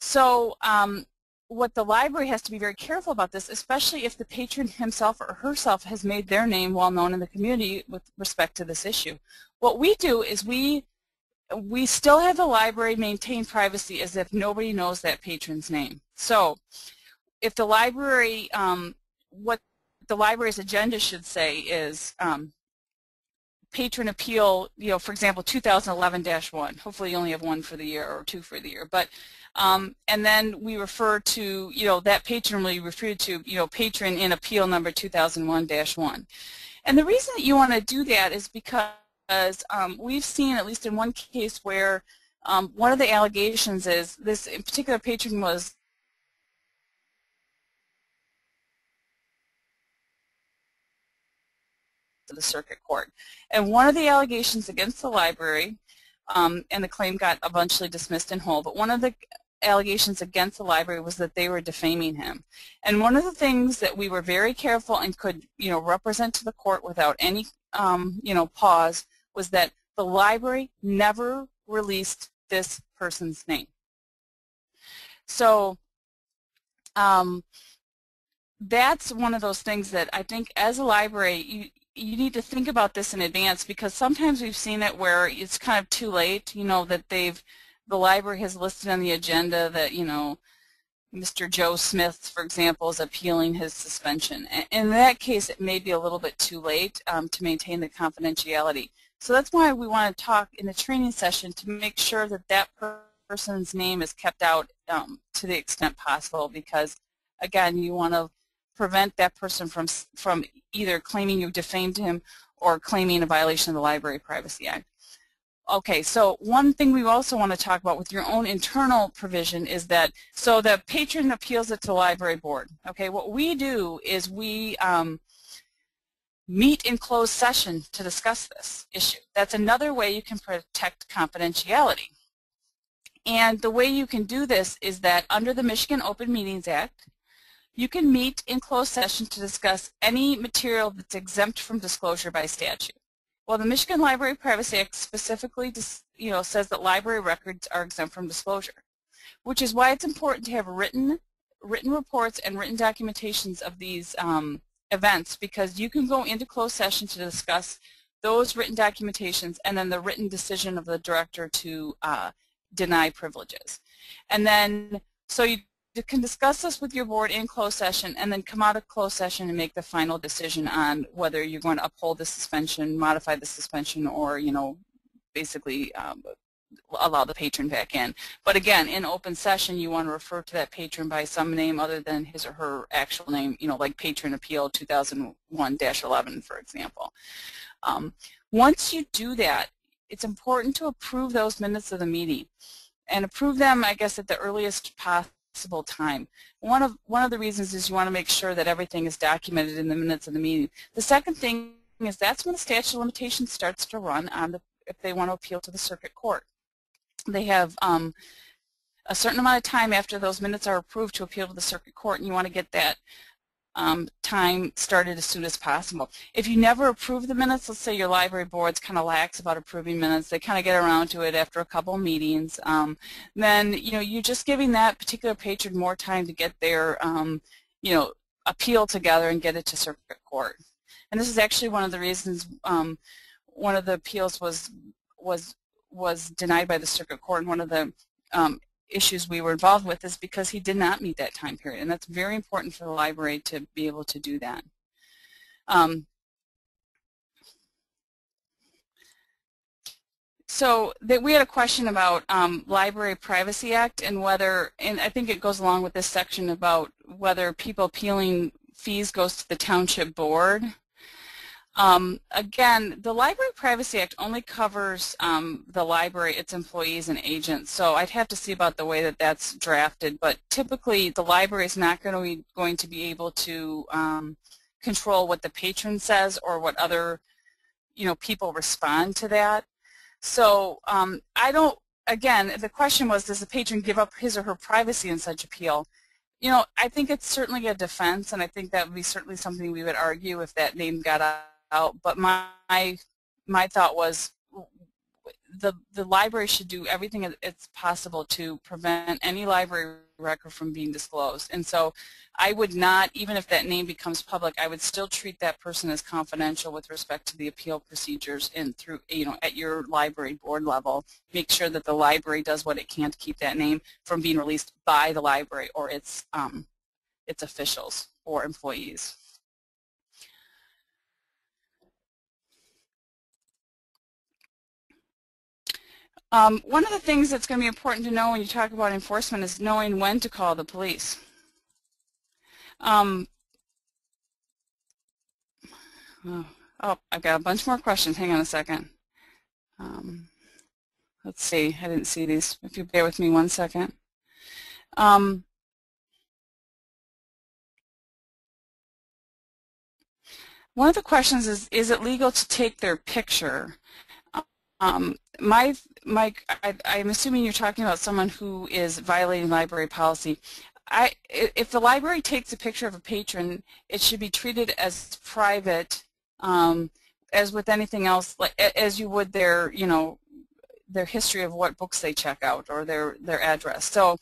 So um, what the library has to be very careful about this, especially if the patron himself or herself has made their name well known in the community with respect to this issue. What we do is we we still have the library maintain privacy as if nobody knows that patron's name. So if the library, um, what the library's agenda should say is um, patron appeal, you know, for example, 2011-1. Hopefully you only have one for the year or two for the year. But um, and then we refer to, you know, that patron will be referred to, you know, patron in appeal number 2001-1. And the reason that you want to do that is because um, we've seen, at least in one case, where um, one of the allegations is this particular patron was to the circuit court. And one of the allegations against the library, um, and the claim got eventually dismissed in whole, but one of the allegations against the library was that they were defaming him. And one of the things that we were very careful and could, you know, represent to the court without any, um, you know, pause was that the library never released this person's name. So um, that's one of those things that I think as a library, you, you need to think about this in advance because sometimes we've seen it where it's kind of too late, you know, that they've, the library has listed on the agenda that, you know, Mr. Joe Smith, for example, is appealing his suspension. In that case, it may be a little bit too late um, to maintain the confidentiality. So that's why we want to talk in the training session to make sure that that person's name is kept out um, to the extent possible because, again, you want to prevent that person from, from either claiming you defamed him or claiming a violation of the Library Privacy Act. Okay, so one thing we also want to talk about with your own internal provision is that, so the patron appeals it to the library board. Okay, what we do is we um, meet in closed session to discuss this issue. That's another way you can protect confidentiality. And the way you can do this is that under the Michigan Open Meetings Act, you can meet in closed session to discuss any material that's exempt from disclosure by statute. Well, the Michigan Library Privacy Act specifically you know, says that library records are exempt from disclosure, which is why it's important to have written, written reports and written documentations of these um, events because you can go into closed session to discuss those written documentations and then the written decision of the director to uh, deny privileges. And then, so you can discuss this with your board in closed session and then come out of closed session and make the final decision on whether you're going to uphold the suspension, modify the suspension, or, you know, basically um, allow the patron back in. But again, in open session, you want to refer to that patron by some name other than his or her actual name, you know, like Patron Appeal 2001-11, for example. Um, once you do that, it's important to approve those minutes of the meeting and approve them, I guess, at the earliest possible time. One of, one of the reasons is you want to make sure that everything is documented in the minutes of the meeting. The second thing is that's when the statute of limitations starts to run on the, if they want to appeal to the circuit court. They have um, a certain amount of time after those minutes are approved to appeal to the circuit court, and you want to get that um, time started as soon as possible. If you never approve the minutes, let's say your library board's kind of lax about approving minutes, they kind of get around to it after a couple meetings, um, then you know you're just giving that particular patron more time to get their um, you know appeal together and get it to circuit court. And this is actually one of the reasons um, one of the appeals was was was denied by the circuit court, and one of the um, issues we were involved with is because he did not meet that time period. And that's very important for the library to be able to do that. Um, so that we had a question about um, Library Privacy Act and whether, and I think it goes along with this section about whether people appealing fees goes to the township board um, again, the Library Privacy Act only covers um, the library, its employees, and agents, so I'd have to see about the way that that's drafted, but typically the library is not going to be, going to be able to um, control what the patron says or what other you know, people respond to that. So um, I don't, again, the question was, does the patron give up his or her privacy in such appeal? You know, I think it's certainly a defense, and I think that would be certainly something we would argue if that name got out out, but my my thought was the, the library should do everything it's possible to prevent any library record from being disclosed. And so I would not, even if that name becomes public, I would still treat that person as confidential with respect to the appeal procedures and through, you know, at your library board level. Make sure that the library does what it can to keep that name from being released by the library or its, um, its officials or employees. Um, one of the things that's going to be important to know when you talk about enforcement is knowing when to call the police. Um, oh, oh, I've got a bunch more questions. Hang on a second. Um, let's see. I didn't see these. If you bear with me one second. Um, one of the questions is, is it legal to take their picture? Um, my, my, I, I'm assuming you're talking about someone who is violating library policy. I, if the library takes a picture of a patron, it should be treated as private, um, as with anything else, like as you would their, you know, their history of what books they check out or their their address. So,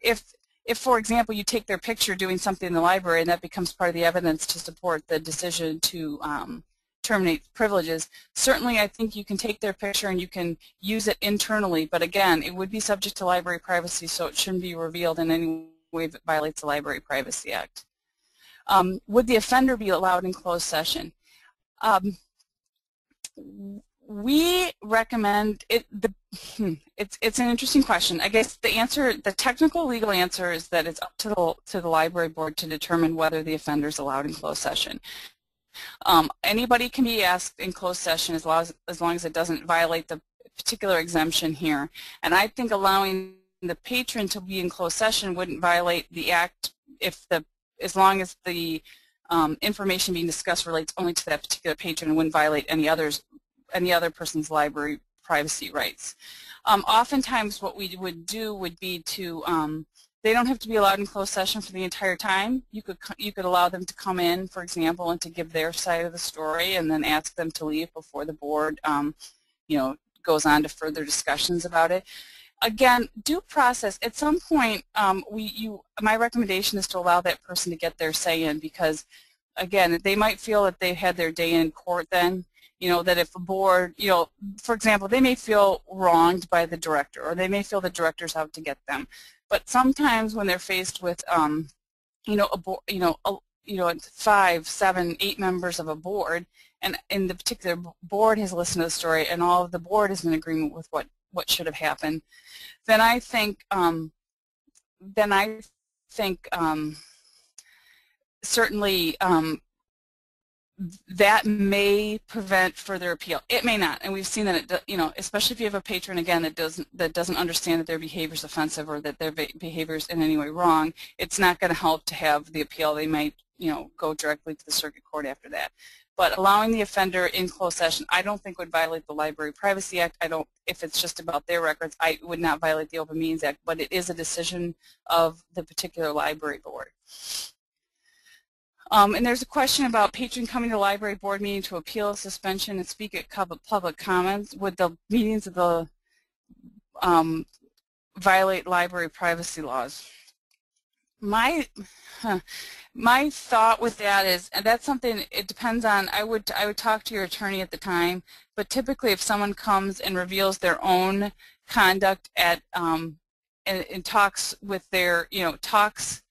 if if, for example, you take their picture doing something in the library and that becomes part of the evidence to support the decision to um, terminate privileges. Certainly, I think you can take their picture and you can use it internally, but again, it would be subject to library privacy, so it shouldn't be revealed in any way that violates the Library Privacy Act. Um, would the offender be allowed in closed session? Um, we recommend it. The, hmm, it's it's an interesting question. I guess the answer, the technical legal answer, is that it's up to the to the library board to determine whether the offender is allowed in closed session. Um, anybody can be asked in closed session as long as, as long as it doesn't violate the particular exemption here. And I think allowing the patron to be in closed session wouldn't violate the act if the as long as the um, information being discussed relates only to that particular patron and wouldn't violate any others any other person's library privacy rights. Um, oftentimes what we would do would be to um, they don't have to be allowed in closed session for the entire time. You could you could allow them to come in, for example, and to give their side of the story, and then ask them to leave before the board, um, you know, goes on to further discussions about it. Again, due process. At some point, um, we you my recommendation is to allow that person to get their say in because, again, they might feel that they've had their day in court then, you know, that if a board, you know, for example, they may feel wronged by the director or they may feel the director's out to get them. But sometimes when they're faced with, um, you know, a you know, a, you know, five, seven, eight members of a board, and in the particular board has listened to the story, and all of the board is in agreement with what what should have happened, then I think, um, then I think um, certainly um, that may prevent further appeal. It may not, and we've seen that it, you know, especially if you have a patron again that doesn't that doesn't understand that their behavior is offensive or that their behavior is in any way wrong. It's not going to help to have the appeal. They might, you know, go directly to the circuit court after that. But allowing the offender in closed session, I don't think would violate the Library Privacy Act. I don't, if it's just about their records, I would not violate the Open Meetings Act. But it is a decision of the particular library board. Um, and there's a question about patron coming to library board meeting to appeal a suspension and speak at public comments. Would the meetings of the um, violate library privacy laws? My huh, my thought with that is, and that's something. It depends on. I would I would talk to your attorney at the time. But typically, if someone comes and reveals their own conduct at um, and, and talks with their you know talks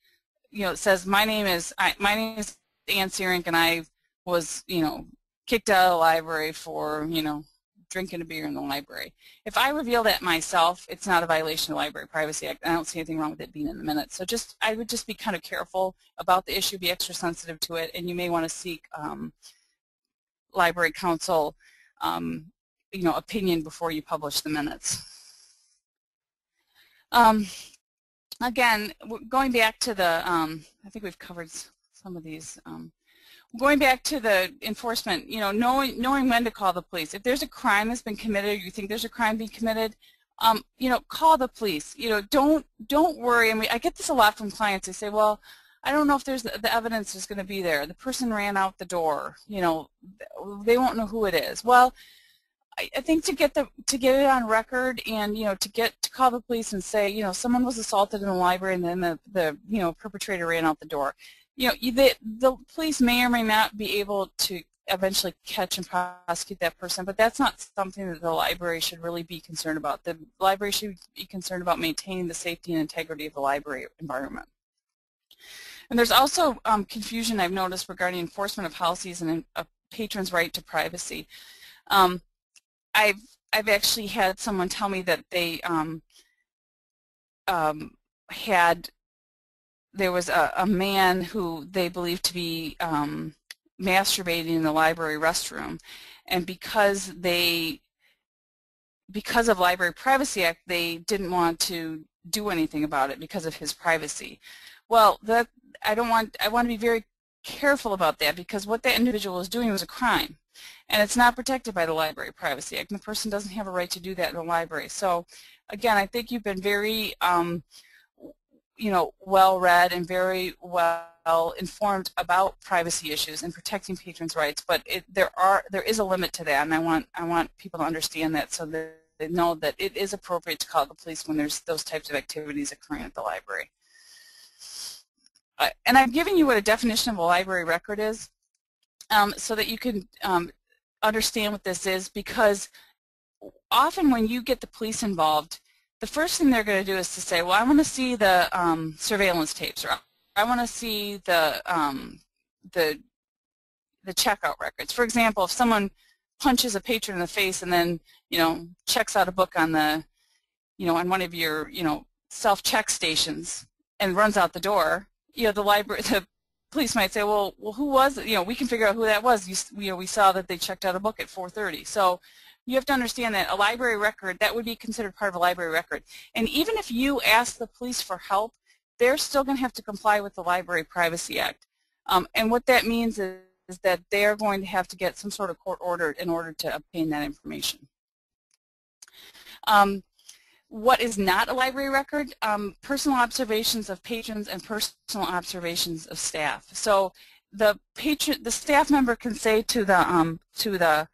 you know, it says my name is I, my name is Anne Seurynck, and I was you know kicked out of the library for you know drinking a beer in the library. If I reveal that myself, it's not a violation of the Library Privacy Act. I don't see anything wrong with it being in the minutes. So just I would just be kind of careful about the issue, be extra sensitive to it, and you may want to seek um, library counsel, um, you know, opinion before you publish the minutes. Um, again, going back to the, um, I think we've covered some of these. Um, going back to the enforcement, you know, knowing, knowing when to call the police. If there's a crime that's been committed or you think there's a crime being committed, um, you know, call the police. You know, don't don't worry. I mean, I get this a lot from clients. They say, well, I don't know if there's the evidence is going to be there. The person ran out the door. You know, they won't know who it is. Well, I, I think to get the to get it on record and you know to get to call the police and say you know someone was assaulted in the library and then the the you know perpetrator ran out the door. You know the the police may or may not be able to eventually catch and prosecute that person, but that's not something that the library should really be concerned about. The library should be concerned about maintaining the safety and integrity of the library environment. And there's also um, confusion I've noticed regarding enforcement of policies and a patron's right to privacy. Um, I've I've actually had someone tell me that they um, um, had there was a, a, man who they believed to be um, masturbating in the library restroom, and because they because of Library Privacy Act, they didn't want to do anything about it because of his privacy. Well, that I don't want. I want to be very careful about that because what that individual was doing was a crime, and it's not protected by the Library Privacy Act. And the person doesn't have a right to do that in the library. So, again, I think you've been very, um, you know, well read and very well informed about privacy issues and protecting patrons' rights. But it, there are there is a limit to that, and I want I want people to understand that so that they know that it is appropriate to call the police when there's those types of activities occurring at the library. Uh, and I'm giving you what a definition of a library record is um, so that you can um, understand what this is because often when you get the police involved, the first thing they're going to do is to say, well, I want to see the um, surveillance tapes or I want to see the, um, the, the checkout records. For example, if someone punches a patron in the face and then, you know, checks out a book on the, you know, on one of your, you know, self-check stations and runs out the door, you know, the library, the police might say, well, well, who was it? You know, we can figure out who that was. You, you know, we saw that they checked out a book at 4:30. So you have to understand that a library record that would be considered part of a library record. And even if you ask the police for help, they're still going to have to comply with the Library Privacy Act. Um, and what that means is, is that they are going to have to get some sort of court order in order to obtain that information. Um, what is not a library record? Um, personal observations of patrons and personal observations of staff. So the patron, the staff member can say to the um, to the,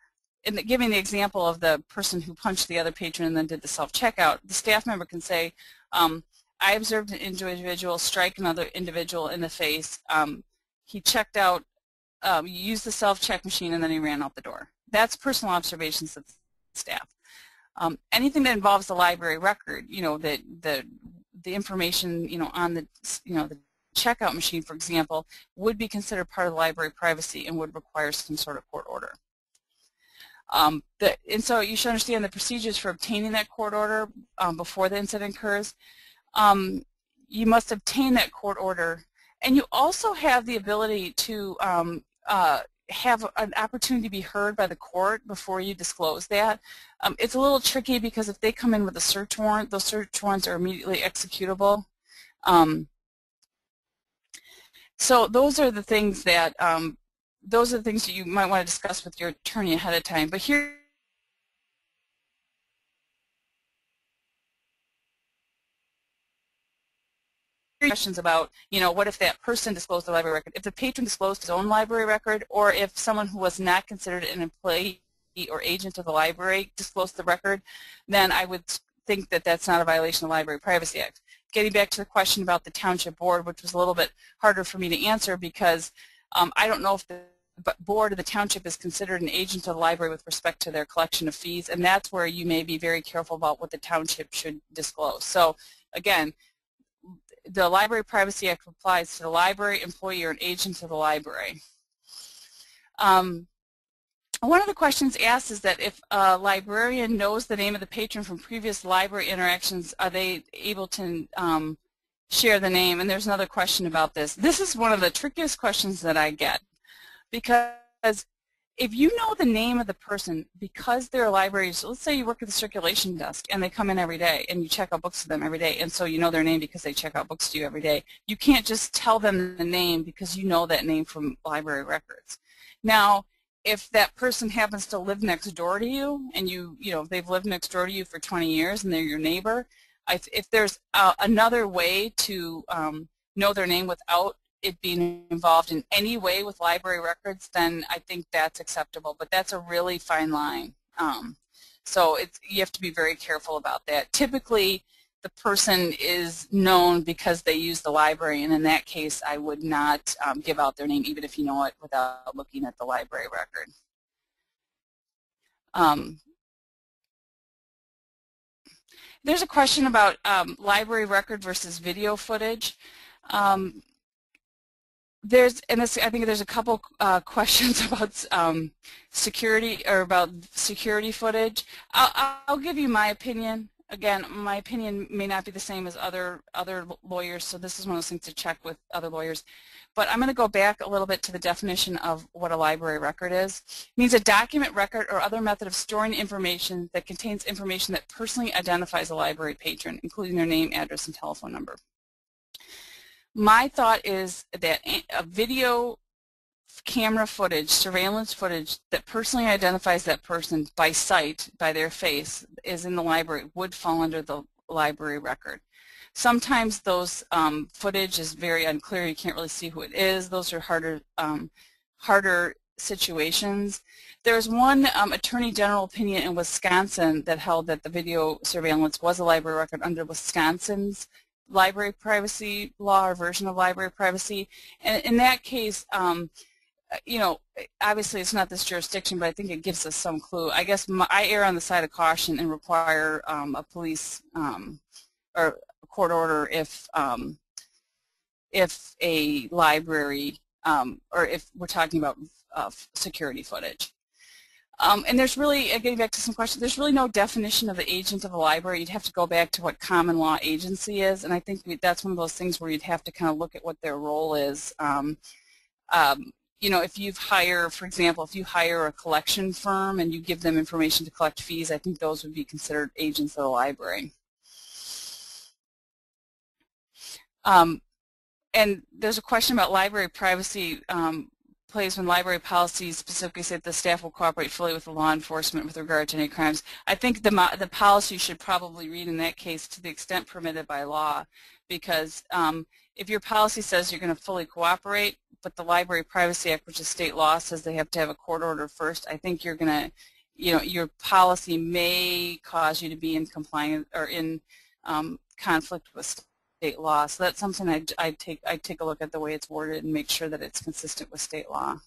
in the, giving the example of the person who punched the other patron and then did the self checkout, the staff member can say, um, I observed an individual strike another individual in the face. Um, he checked out, um, used the self check machine, and then he ran out the door. That's personal observations of staff. Um, anything that involves the library record, you know, the, the, the information, you know, on the, you know, the checkout machine, for example, would be considered part of the library privacy and would require some sort of court order. Um, the, and so you should understand the procedures for obtaining that court order um, before the incident occurs. Um, you must obtain that court order, and you also have the ability to um, uh, have an opportunity to be heard by the court before you disclose that. Um, it's a little tricky because if they come in with a search warrant, those search warrants are immediately executable. Um, so those are the things that um, those are the things that you might want to discuss with your attorney ahead of time. But here questions about, you know, what if that person disclosed the library record? If the patron disclosed his own library record, or if someone who was not considered an employee or agent of the library disclosed the record, then I would think that that's not a violation of the Library Privacy Act. Getting back to the question about the township board, which was a little bit harder for me to answer because um, I don't know if the board of the township is considered an agent of the library with respect to their collection of fees, and that's where you may be very careful about what the township should disclose. So again, the Library Privacy Act applies to the library, employee, or an agent of the library. Um, one of the questions asked is that if a librarian knows the name of the patron from previous library interactions, are they able to um, share the name? And there's another question about this. This is one of the trickiest questions that I get because if you know the name of the person because they're libraries, let's say you work at the circulation desk and they come in every day and you check out books for them every day and so you know their name because they check out books to you every day. You can't just tell them the name because you know that name from library records. Now, if that person happens to live next door to you and you, you know, they've lived next door to you for 20 years and they're your neighbor, if, if there's uh, another way to um, know their name without it being involved in any way with library records, then I think that's acceptable. But that's a really fine line. Um, So you have to be very careful about that. Typically, the person is known because they use the library, and in that case, I would not um, give out their name even if you know it without looking at the library record. Um, there's a question about um, library record versus video footage. Um, there's, and this, I think there's a couple uh, questions about um, security or about security footage. I'll, I'll give you my opinion again, my opinion may not be the same as other other lawyers, so this is one of those things to check with other lawyers. But I'm going to go back a little bit to the definition of what a library record is. It means a document, record, or other method of storing information that contains information that personally identifies a library patron, including their name, address, and telephone number. My thought is that a video camera footage, surveillance footage that personally identifies that person by sight, by their face, is in the library would fall under the library record. Sometimes those um, footage is very unclear. You can't really see who it is. Those are harder, um, harder situations. There's one um, Attorney General opinion in Wisconsin that held that the video surveillance was a library record under Wisconsin's library privacy law or version of library privacy. And in that case, um, you know, obviously it's not this jurisdiction, but I think it gives us some clue. I guess my, I err on the side of caution and require um, a police um, or a court order if um, if a library um, or if we're talking about uh, security footage. Um, and there's really, uh, getting back to some questions, there's really no definition of the agent of a library. You'd have to go back to what common law agency is, and I think we, that's one of those things where you'd have to kind of look at what their role is. Um, um, you know, if you hire, for example, if you hire a collection firm and you give them information to collect fees, I think those would be considered agents of the library. Um, and there's a question about library privacy plays when library policies specifically say that the staff will cooperate fully with the law enforcement with regard to any crimes. I think the, the policy should probably read in that case to the extent permitted by law because um, if your policy says you're going to fully cooperate, but the Library Privacy Act, which is state law, says they have to have a court order first, I think you're going to, you know, your policy may cause you to be in compliance or in um, conflict with state law. So that's something I I take I take a look at the way it's worded and make sure that it's consistent with state law.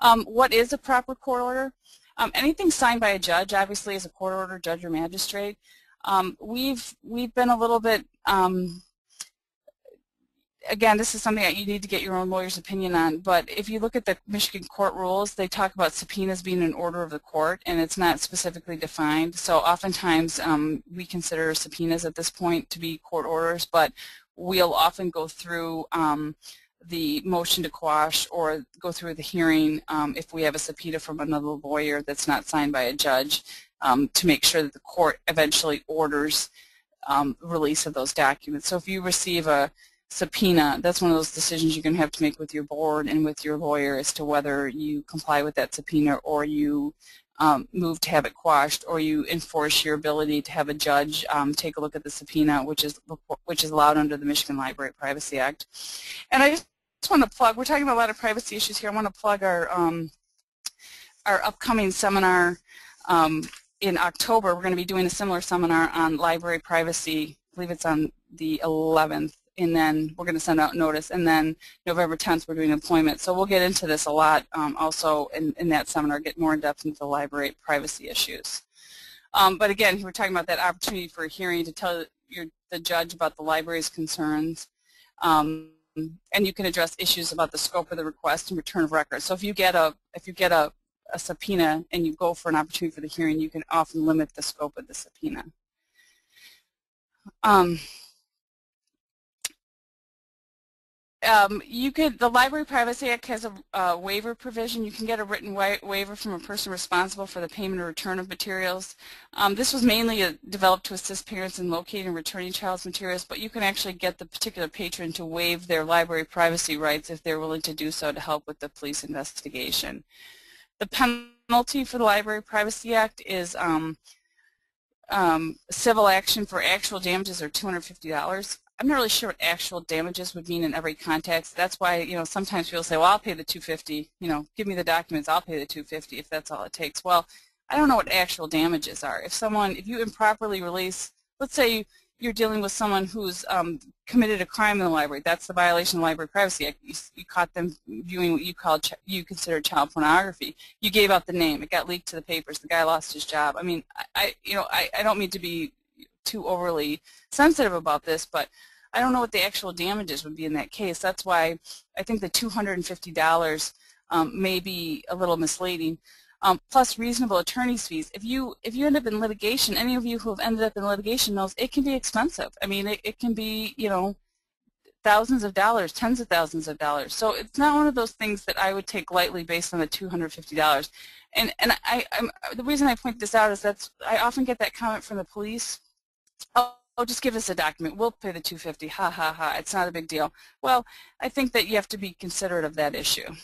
Um, what is a proper court order? Um, anything signed by a judge, obviously, is a court order, judge or magistrate. Um, we've we've been a little bit um, again, this is something that you need to get your own lawyer's opinion on, but if you look at the Michigan court rules, they talk about subpoenas being an order of the court, and it's not specifically defined. So oftentimes um, we consider subpoenas at this point to be court orders, but we'll often go through um, the motion to quash or go through the hearing um, if we have a subpoena from another lawyer that's not signed by a judge um, to make sure that the court eventually orders um, release of those documents. So if you receive a subpoena, that's one of those decisions you're going to have to make with your board and with your lawyer as to whether you comply with that subpoena or you um, move to have it quashed or you enforce your ability to have a judge um, take a look at the subpoena, which is which is allowed under the Michigan Library Privacy Act. And I just want to plug, we're talking about a lot of privacy issues here. I want to plug our, um, our upcoming seminar um, in October. We're going to be doing a similar seminar on library privacy. I believe it's on the 11th and then we're going to send out notice, and then November 10th we're doing employment. So we'll get into this a lot um, also in, in that seminar, get more in depth into the library privacy issues. Um, but again, we're talking about that opportunity for a hearing to tell your, the judge about the library's concerns, um, and you can address issues about the scope of the request and return of records. So if you get a if you get a, a subpoena and you go for an opportunity for the hearing, you can often limit the scope of the subpoena. Um, um, you could, the Library Privacy Act has a, a waiver provision. You can get a written wa waiver from a person responsible for the payment or return of materials. Um, this was mainly a, uh, developed to assist parents in locating and returning child's materials, but you can actually get the particular patron to waive their library privacy rights if they're willing to do so to help with the police investigation. The penalty for the Library Privacy Act is um, um, civil action for actual damages are $250. I'm not really sure what actual damages would mean in every context. That's why, you know, sometimes people say, well, I'll pay the 250, you know, give me the documents, I'll pay the 250 if that's all it takes. Well, I don't know what actual damages are. If someone, if you improperly release, let's say you're dealing with someone who's um, committed a crime in the library. That's the violation of Library Privacy Act. You, you caught them viewing what you called you consider child pornography. You gave out the name. It got leaked to the papers. The guy lost his job. I mean, I you know I, I don't mean to be too overly sensitive about this, but I don't know what the actual damages would be in that case. That's why I think the $250 um, may be a little misleading um, plus reasonable attorney's fees. If you if you end up in litigation, any of you who have ended up in litigation knows it can be expensive. I mean, it, it can be you know thousands of dollars, tens of thousands of dollars. So it's not one of those things that I would take lightly based on the $250. And and I I'm, the reason I point this out is that I often get that comment from the police. Oh, oh, just give us a document. We'll pay the 250. Ha ha ha. It's not a big deal. Well, I think that you have to be considerate of that issue.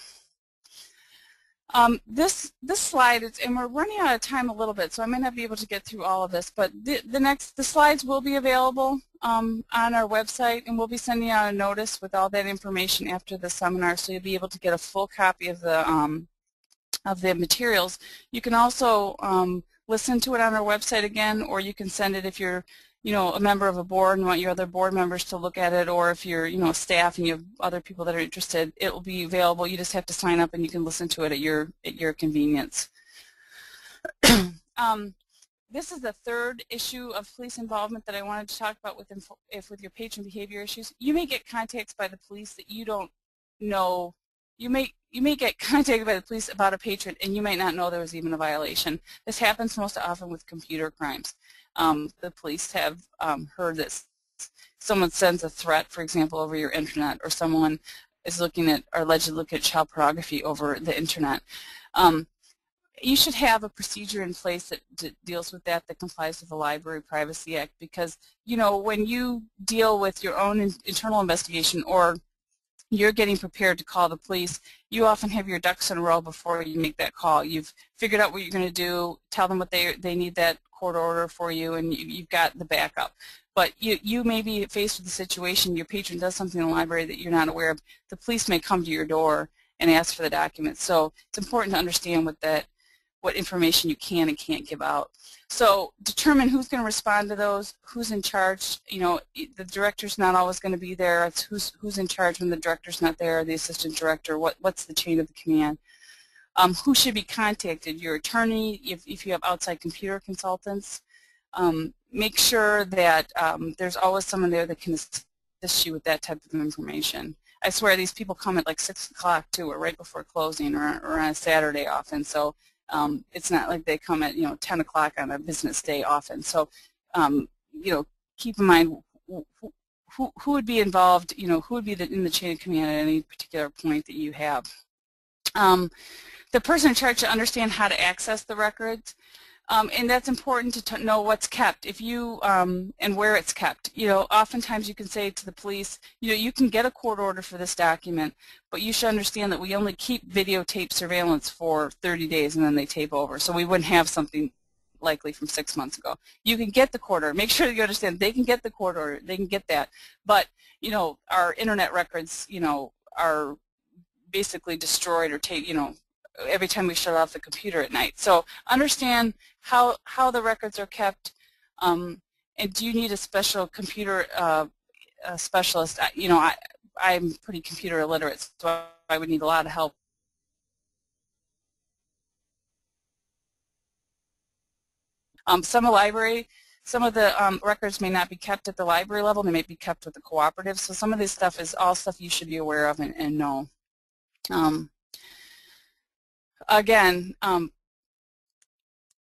Um, this this slide, is, and we're running out of time a little bit, so I may not be able to get through all of this. But the, the next, the slides will be available um, on our website, and we'll be sending out a notice with all that information after the seminar, so you'll be able to get a full copy of the um, of the materials. You can also um, listen to it on our website again, or you can send it if you're you know, a member of a board and want your other board members to look at it, or if you're, you know, staff and you have other people that are interested, it will be available. You just have to sign up and you can listen to it at your at your convenience. um, this is the third issue of police involvement that I wanted to talk about with if with your patron behavior issues. You may get contacts by the police that you don't know. You may you may get contacted by the police about a patron and you might not know there was even a violation. This happens most often with computer crimes um, the police have um, heard that someone sends a threat, for example, over your internet, or someone is looking at or allegedly looking at child pornography over the internet. Um, you should have a procedure in place that deals with that that complies with the Library Privacy Act because you know when you deal with your own in internal investigation or you're getting prepared to call the police, you often have your ducks in a row before you make that call. You've figured out what you're going to do, tell them what they they need that court order for you and you, have got the backup. But you, you may be faced with a situation, your patron does something in the library that you're not aware of. The police may come to your door and ask for the documents. So it's important to understand what that what information you can and can't give out. So determine who's going to respond to those, who's in charge. You know, the director's not always going to be there. It's who's who's in charge when the director's not there, the assistant director. What what's the chain of the command? Um, who should be contacted? Your attorney, if, if you have outside computer consultants. Um, make sure that um, there's always someone there that can assist you with that type of information. I swear these people come at like 6 o'clock too, or right before closing, or, or on a Saturday often. So um, it's not like they come at you know 10 o'clock on a business day often. So um, you know, keep in mind who, who, who would be involved. You know, who would be the, in the chain of command at any particular point that you have. Um, the person in charge to understand how to access the records. Um, and that's important to know what's kept if you um, and where it's kept. You know, oftentimes you can say to the police, you know, you can get a court order for this document, but you should understand that we only keep videotape surveillance for 30 days and then they tape over. So we wouldn't have something likely from six months ago. You can get the court order. Make sure that you understand they can get the court order. They can get that. But, you know, our internet records, you know, are basically destroyed or take, you know, every time we shut off the computer at night. So understand how, how the records are kept, um, and do you need a special computer uh, a specialist? You know, I, I'm pretty computer illiterate, so I would need a lot of help. Um, some library, some of the um, records may not be kept at the library level, they may be kept with the cooperative, so some of this stuff is all stuff you should be aware of and, and know. Um, again, um,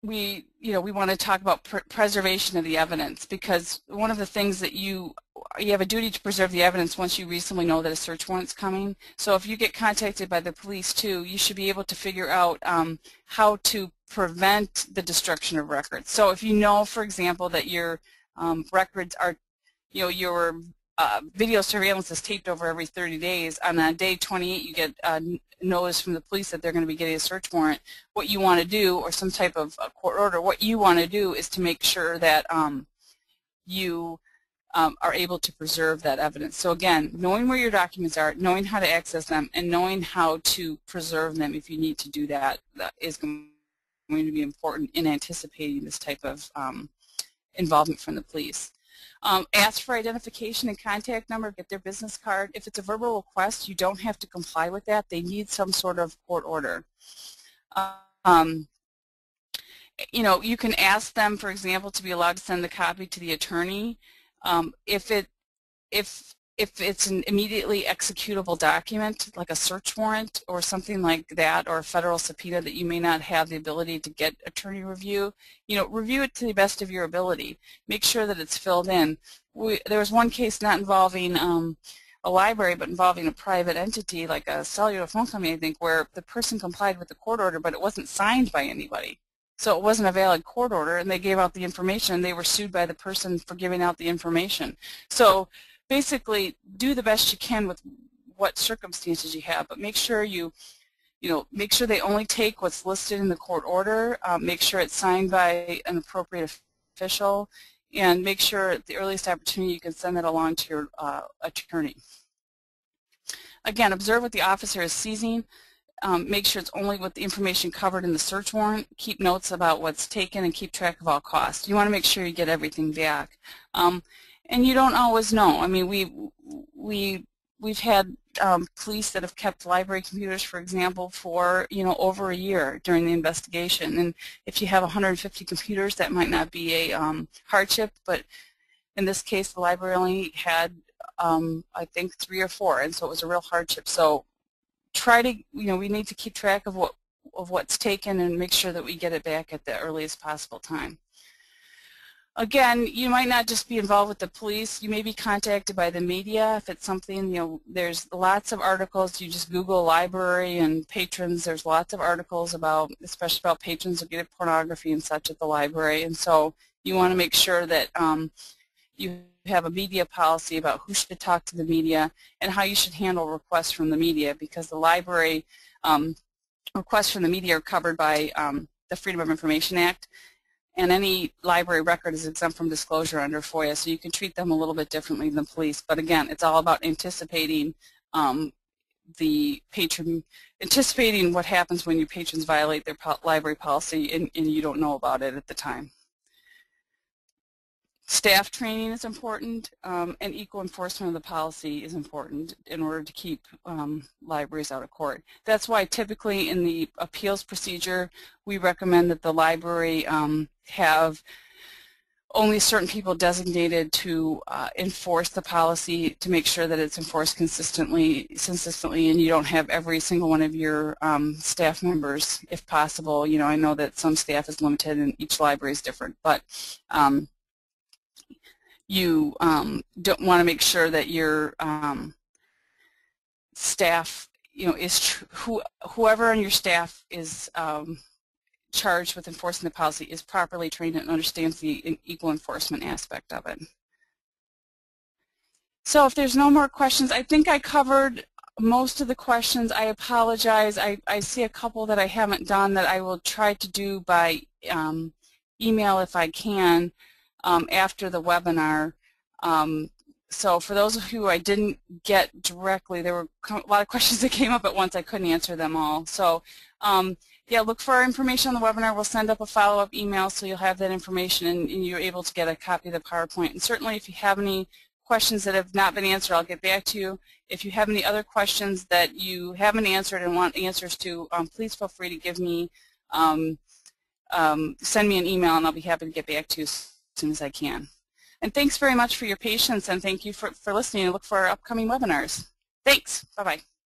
we, you know, we want to talk about pr preservation of the evidence because one of the things that you, you have a duty to preserve the evidence once you reasonably know that a search warrant's coming. So if you get contacted by the police too, you should be able to figure out um, how to prevent the destruction of records. So if you know, for example, that your um, records are, you know, your uh, video surveillance is taped over every 30 days. On uh, day 28, you get a notice from the police that they're going to be getting a search warrant. What you want to do, or some type of court order, what you want to do is to make sure that um, you um, are able to preserve that evidence. So again, knowing where your documents are, knowing how to access them, and knowing how to preserve them if you need to do that, that is going to be important in anticipating this type of um, involvement from the police. Um, ask for identification and contact number, get their business card. If it's a verbal request, you don't have to comply with that. They need some sort of court order. Um, you know, you can ask them, for example, to be allowed to send the copy to the attorney. Um, if it, if if it's an immediately executable document, like a search warrant or something like that, or a federal subpoena that you may not have the ability to get attorney review, you know, review it to the best of your ability. Make sure that it's filled in. We, there was one case not involving um, a library, but involving a private entity, like a cellular phone company, I think, where the person complied with the court order, but it wasn't signed by anybody. So it wasn't a valid court order, and they gave out the information, and they were sued by the person for giving out the information. So basically do the best you can with what circumstances you have, but make sure you you know, make sure they only take what's listed in the court order, um, make sure it's signed by an appropriate official, and make sure at the earliest opportunity you can send that along to your uh, attorney. Again, observe what the officer is seizing. Um, make sure it's only with the information covered in the search warrant. Keep notes about what's taken and keep track of all costs. You want to make sure you get everything back. Um, and you don't always know. I mean, we we we've had um, police that have kept library computers, for example, for you know over a year during the investigation. And if you have 150 computers, that might not be a um, hardship, but in this case, the library only had um, I think three or four, and so it was a real hardship. So try to you know we need to keep track of what of what's taken and make sure that we get it back at the earliest possible time. Again, you might not just be involved with the police. You may be contacted by the media if it's something, you know, there's lots of articles. You just Google library and patrons. There's lots of articles about, especially about patrons who get pornography and such at the library. And so you want to make sure that um, you have a media policy about who should talk to the media and how you should handle requests from the media because the library um, requests from the media are covered by um, the Freedom of Information Act and any library record is exempt from disclosure under FOIA, so you can treat them a little bit differently than police. But again, it's all about anticipating um, the patron, anticipating what happens when your patrons violate their po library policy and, and you don't know about it at the time. Staff training is important, um, and equal enforcement of the policy is important in order to keep um, libraries out of court. That's why typically in the appeals procedure, we recommend that the library um, have only certain people designated to uh, enforce the policy to make sure that it's enforced consistently, consistently, and you don't have every single one of your um, staff members, if possible. You know, I know that some staff is limited and each library is different, but um, you um, don't want to make sure that your um, staff, you know, is who, whoever on your staff is um, charged with enforcing the policy is properly trained and understands the equal enforcement aspect of it. So if there's no more questions, I think I covered most of the questions. I apologize. I, I see a couple that I haven't done that I will try to do by um, email if I can um, after the webinar. Um, so for those of you I didn't get directly, there were a lot of questions that came up at once. I couldn't answer them all. So um, yeah, look for our information on the webinar. We'll send up a follow-up email so you'll have that information and, and, you're able to get a copy of the PowerPoint. And certainly if you have any questions that have not been answered, I'll get back to you. If you have any other questions that you haven't answered and want answers to, um, please feel free to give me, um, um, send me an email and I'll be happy to get back to you soon as I can. And thanks very much for your patience and thank you for, for listening and look for our upcoming webinars. Thanks. Bye-bye.